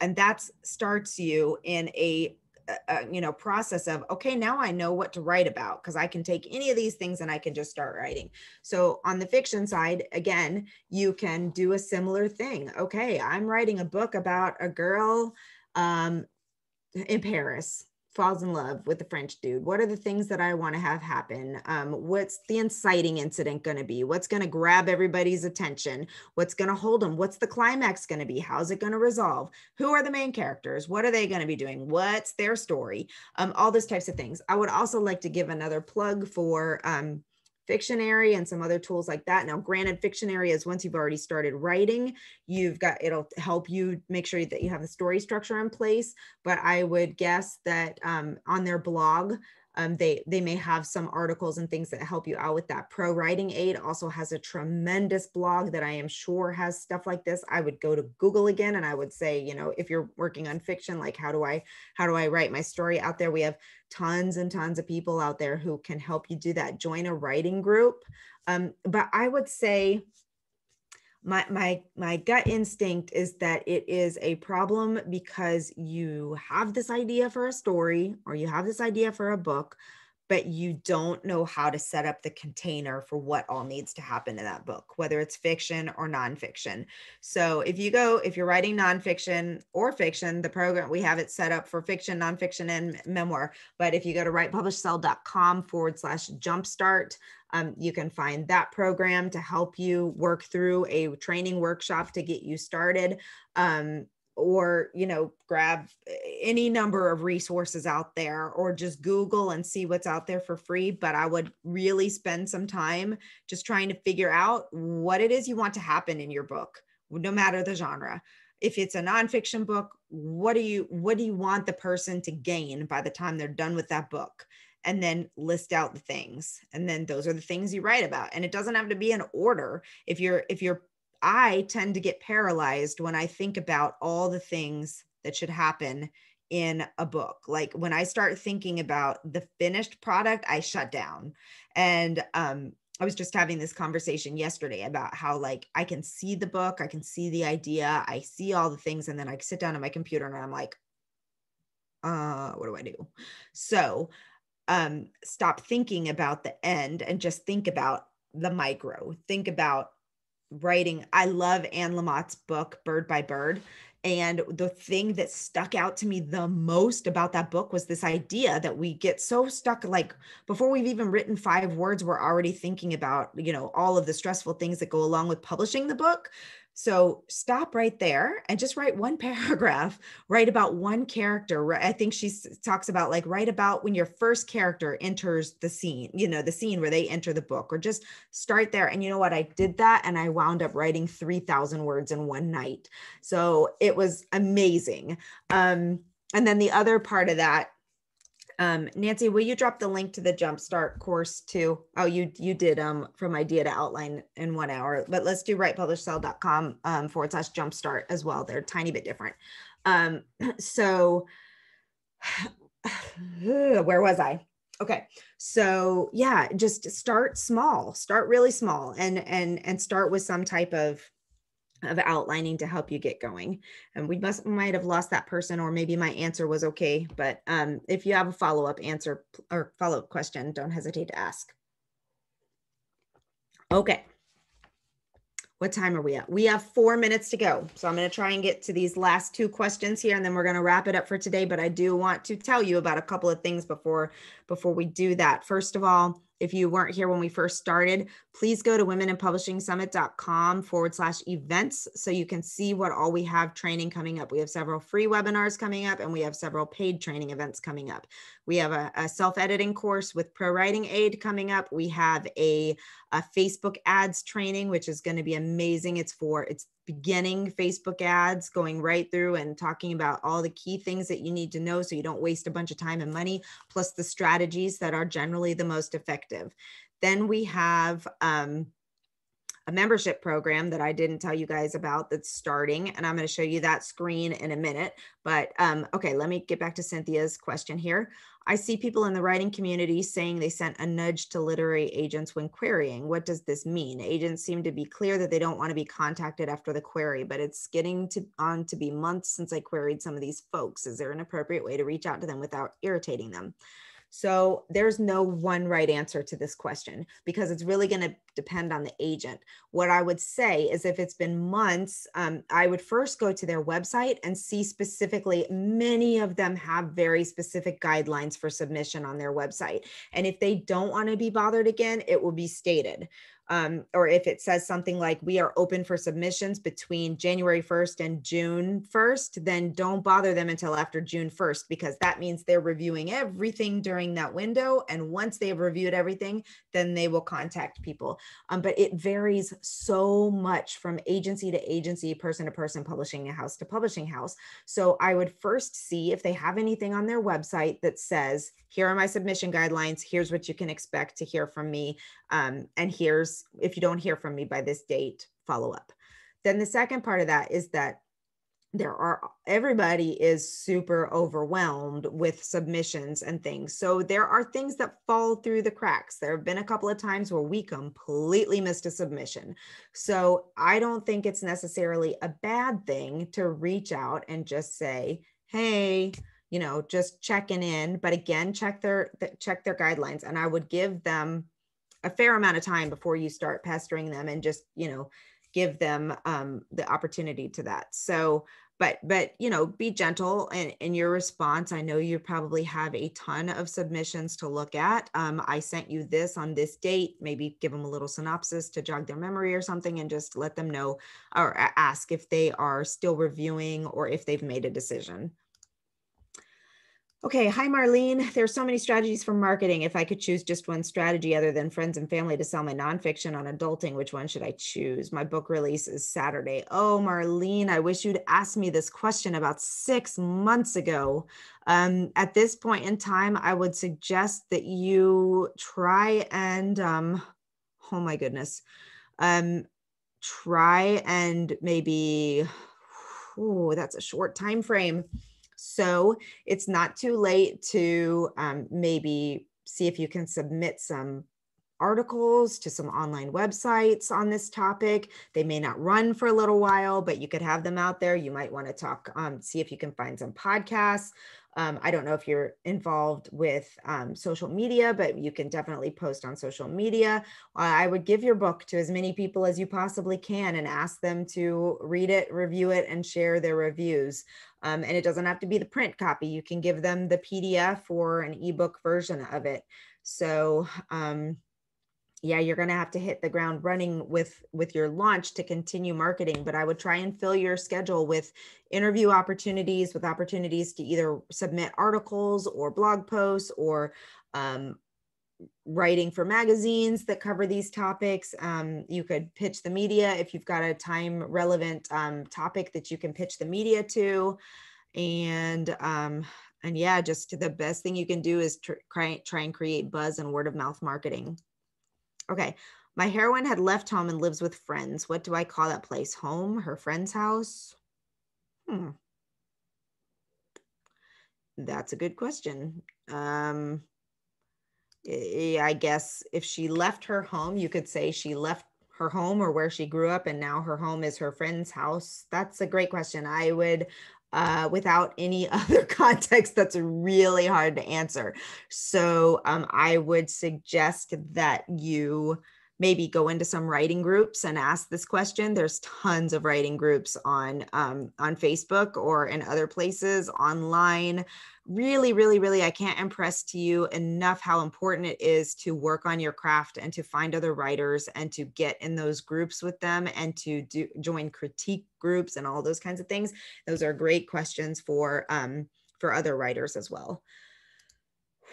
and that starts you in a uh, you know process of okay now i know what to write about because i can take any of these things and i can just start writing. So on the fiction side again you can do a similar thing. Okay i'm writing a book about a girl um, in paris falls in love with the French dude? What are the things that I want to have happen? Um, what's the inciting incident going to be? What's going to grab everybody's attention? What's going to hold them? What's the climax going to be? How's it going to resolve? Who are the main characters? What are they going to be doing? What's their story? Um, all those types of things. I would also like to give another plug for um, Fictionary and some other tools like that. Now, granted, Fictionary is once you've already started writing, you've got it'll help you make sure that you have the story structure in place. But I would guess that um, on their blog, um, they they may have some articles and things that help you out with that. Pro writing aid also has a tremendous blog that i am sure has stuff like this. I would go to google again and i would say you know if you're working on fiction like how do i how do i write my story out there? We have tons and tons of people out there who can help you do that. Join a writing group. Um, but i would say my my my gut instinct is that it is a problem because you have this idea for a story or you have this idea for a book but you don't know how to set up the container for what all needs to happen in that book, whether it's fiction or nonfiction. So if you go, if you're writing nonfiction or fiction, the program we have it set up for fiction, nonfiction, and memoir. But if you go to writepublishsell.com forward slash jumpstart, um, you can find that program to help you work through a training workshop to get you started. Um, or you know grab any number of resources out there or just google and see what's out there for free but i would really spend some time just trying to figure out what it is you want to happen in your book no matter the genre. If it's a nonfiction book what do you what do you want the person to gain by the time they're done with that book? And then list out the things. And then those are the things you write about. And it doesn't have to be in order. If you're if you're I tend to get paralyzed when I think about all the things that should happen in a book. Like when I start thinking about the finished product, I shut down. And um, I was just having this conversation yesterday about how like I can see the book, I can see the idea, I see all the things, and then I sit down on my computer and I'm like, uh, what do I do? So um, stop thinking about the end and just think about the micro. Think about writing. I love Anne Lamott's book, Bird by Bird. And the thing that stuck out to me the most about that book was this idea that we get so stuck, like before we've even written five words, we're already thinking about, you know, all of the stressful things that go along with publishing the book. So stop right there and just write one paragraph, write about one character. I think she talks about like write about when your first character enters the scene, you know, the scene where they enter the book, or just start there. And you know what? I did that and I wound up writing 3,000 words in one night. So it was amazing. Um, and then the other part of that um, Nancy, will you drop the link to the Jumpstart course too? Oh, you you did um, from idea to outline in one hour, but let's do writepublishsell.com um, forward slash Jumpstart as well. They're a tiny bit different. Um, so where was I? Okay. So yeah, just start small, start really small and and and start with some type of of outlining to help you get going. And we must might have lost that person, or maybe my answer was okay. But um, if you have a follow up answer or follow up question, don't hesitate to ask. Okay. What time are we at? We have four minutes to go. So I'm going to try and get to these last two questions here and then we're going to wrap it up for today. But I do want to tell you about a couple of things before before we do that. First of all, if you weren't here when we first started, please go to womeninpublishingsummit.com forward slash events so you can see what all we have training coming up. We have several free webinars coming up and we have several paid training events coming up. We have a, a self-editing course with pro writing aid coming up. We have a, a Facebook ads training, which is going to be amazing. It's for, it's beginning Facebook ads, going right through and talking about all the key things that you need to know so you don't waste a bunch of time and money, plus the strategies that are generally the most effective. Then we have um, a membership program that I didn't tell you guys about that's starting, and I'm going to show you that screen in a minute. But um, okay, let me get back to Cynthia's question here. I see people in the writing community saying they sent a nudge to literary agents when querying. What does this mean? Agents seem to be clear that they don't want to be contacted after the query, but it's getting to on to be months since I queried some of these folks. Is there an appropriate way to reach out to them without irritating them? So there's no one right answer to this question because it's really going to depend on the agent. What I would say is if it's been months, um, I would first go to their website and see specifically, many of them have very specific guidelines for submission on their website. And if they don't want to be bothered again, it will be stated um, or if it says something like we are open for submissions between January 1st and June 1st, then don't bother them until after June 1st, because that means they're reviewing everything during that window. And once they've reviewed everything, then they will contact people. Um, but it varies so much from agency to agency, person to person, publishing house to publishing house. So I would first see if they have anything on their website that says, here are my submission guidelines. Here's what you can expect to hear from me. Um, and here's, if you don't hear from me by this date, follow up. Then the second part of that is that there are everybody is super overwhelmed with submissions and things. So there are things that fall through the cracks. There have been a couple of times where we completely missed a submission. So i don't think it's necessarily a bad thing to reach out and just say hey you know just checking in. But again check their check their guidelines. And i would give them a fair amount of time before you start pestering them and just you know give them um, the opportunity to that. So but but you know be gentle in, in your response. I know you probably have a ton of submissions to look at. Um, i sent you this on this date. Maybe give them a little synopsis to jog their memory or something and just let them know or ask if they are still reviewing or if they've made a decision Okay, hi Marlene. There's so many strategies for marketing. If I could choose just one strategy other than friends and family to sell my nonfiction on adulting, which one should I choose? My book release is Saturday. Oh, Marlene, I wish you'd asked me this question about six months ago. Um, at this point in time, I would suggest that you try and, um, oh my goodness, um, try and maybe, oh, that's a short time frame so it's not too late to um, maybe see if you can submit some articles to some online websites on this topic. They may not run for a little while, but you could have them out there. You might want to talk, um, see if you can find some podcasts um, I don't know if you're involved with um, social media, but you can definitely post on social media. Uh, I would give your book to as many people as you possibly can and ask them to read it, review it, and share their reviews. Um, and it doesn't have to be the print copy. You can give them the PDF or an ebook version of it. So, um, yeah you're going to have to hit the ground running with with your launch to continue marketing but i would try and fill your schedule with interview opportunities with opportunities to either submit articles or blog posts or um, writing for magazines that cover these topics. Um, you could pitch the media if you've got a time relevant um, topic that you can pitch the media to. And um, and yeah just the best thing you can do is try, try and create buzz and word of mouth marketing Okay. My heroine had left home and lives with friends. What do I call that place? Home? Her friend's house? Hmm. That's a good question. Um, I guess if she left her home, you could say she left her home or where she grew up and now her home is her friend's house. That's a great question. I would uh, without any other context that's really hard to answer. So um, I would suggest that you maybe go into some writing groups and ask this question. There's tons of writing groups on um, on Facebook or in other places online really, really, really, I can't impress to you enough how important it is to work on your craft and to find other writers and to get in those groups with them and to do join critique groups and all those kinds of things. Those are great questions for um, for other writers as well.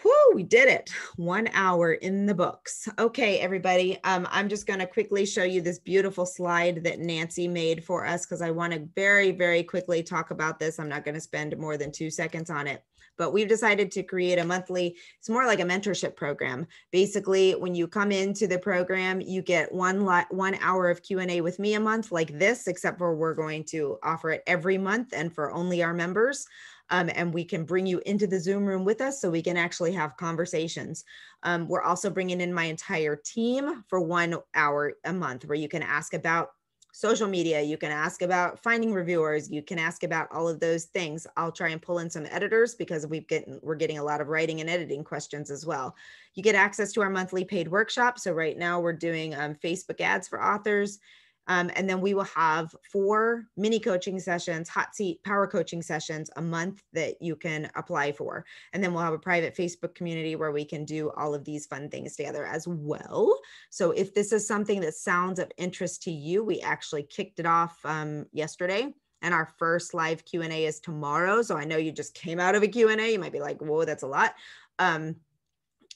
Whoo, we did it. One hour in the books. Okay, everybody. Um, I'm just going to quickly show you this beautiful slide that Nancy made for us because I want to very, very quickly talk about this. I'm not going to spend more than two seconds on it but we've decided to create a monthly it's more like a mentorship program basically when you come into the program you get one one hour of q&a with me a month like this except for we're going to offer it every month and for only our members um, and we can bring you into the Zoom room with us so we can actually have conversations. Um, we're also bringing in my entire team for one hour a month where you can ask about social media you can ask about finding reviewers you can ask about all of those things. I'll try and pull in some editors because we've getting we're getting a lot of writing and editing questions as well. You get access to our monthly paid workshop. So right now we're doing um, facebook ads for authors Um, and then we will have four mini coaching sessions, hot seat power coaching sessions a month that you can apply for. And then we'll have a private Facebook community where we can do all of these fun things together as well. So if this is something that sounds of interest to you, we actually kicked it off um, yesterday and our first live q&a is tomorrow so i know you just came out of a q&a you might be like whoa that's a lot um,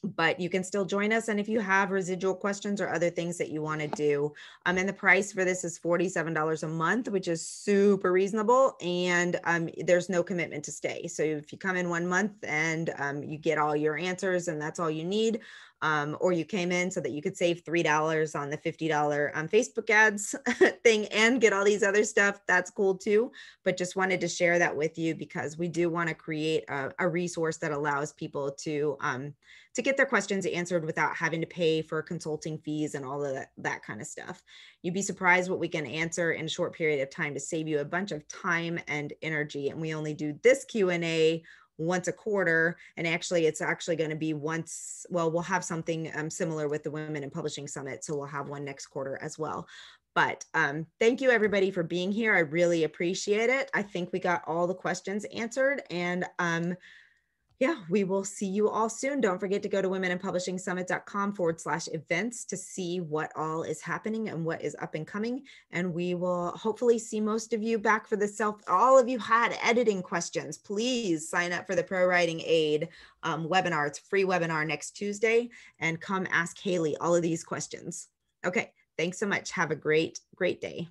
but you can still join us. And if you have residual questions or other things that you want to do, um, and the price for this is $47 a month, which is super reasonable. And um, there's no commitment to stay. So if you come in one month and um, you get all your answers and that's all you need, um, or you came in so that you could save $3 on the $50 um, Facebook ads thing and get all these other stuff, that's cool too. But just wanted to share that with you because we do want to create a, a resource that allows people to um, to get their questions answered without having to pay for consulting fees and all of that, that kind of stuff. You'd be surprised what we can answer in a short period of time to save you a bunch of time and energy. And we only do this Q&A once a quarter and actually it's actually going to be once well we'll have something um, similar with the women in publishing summit so we'll have one next quarter as well. But um, thank you everybody for being here. I really appreciate it. I think we got all the questions answered and um, yeah, we will see you all soon. Don't forget to go to womeninpublishingsummit.com forward slash events to see what all is happening and what is up and coming. And we will hopefully see most of you back for the self. All of you had editing questions. Please sign up for the Pro Writing Aid um, webinar. It's free webinar next Tuesday and come ask Haley all of these questions. Okay, thanks so much. Have a great, great day.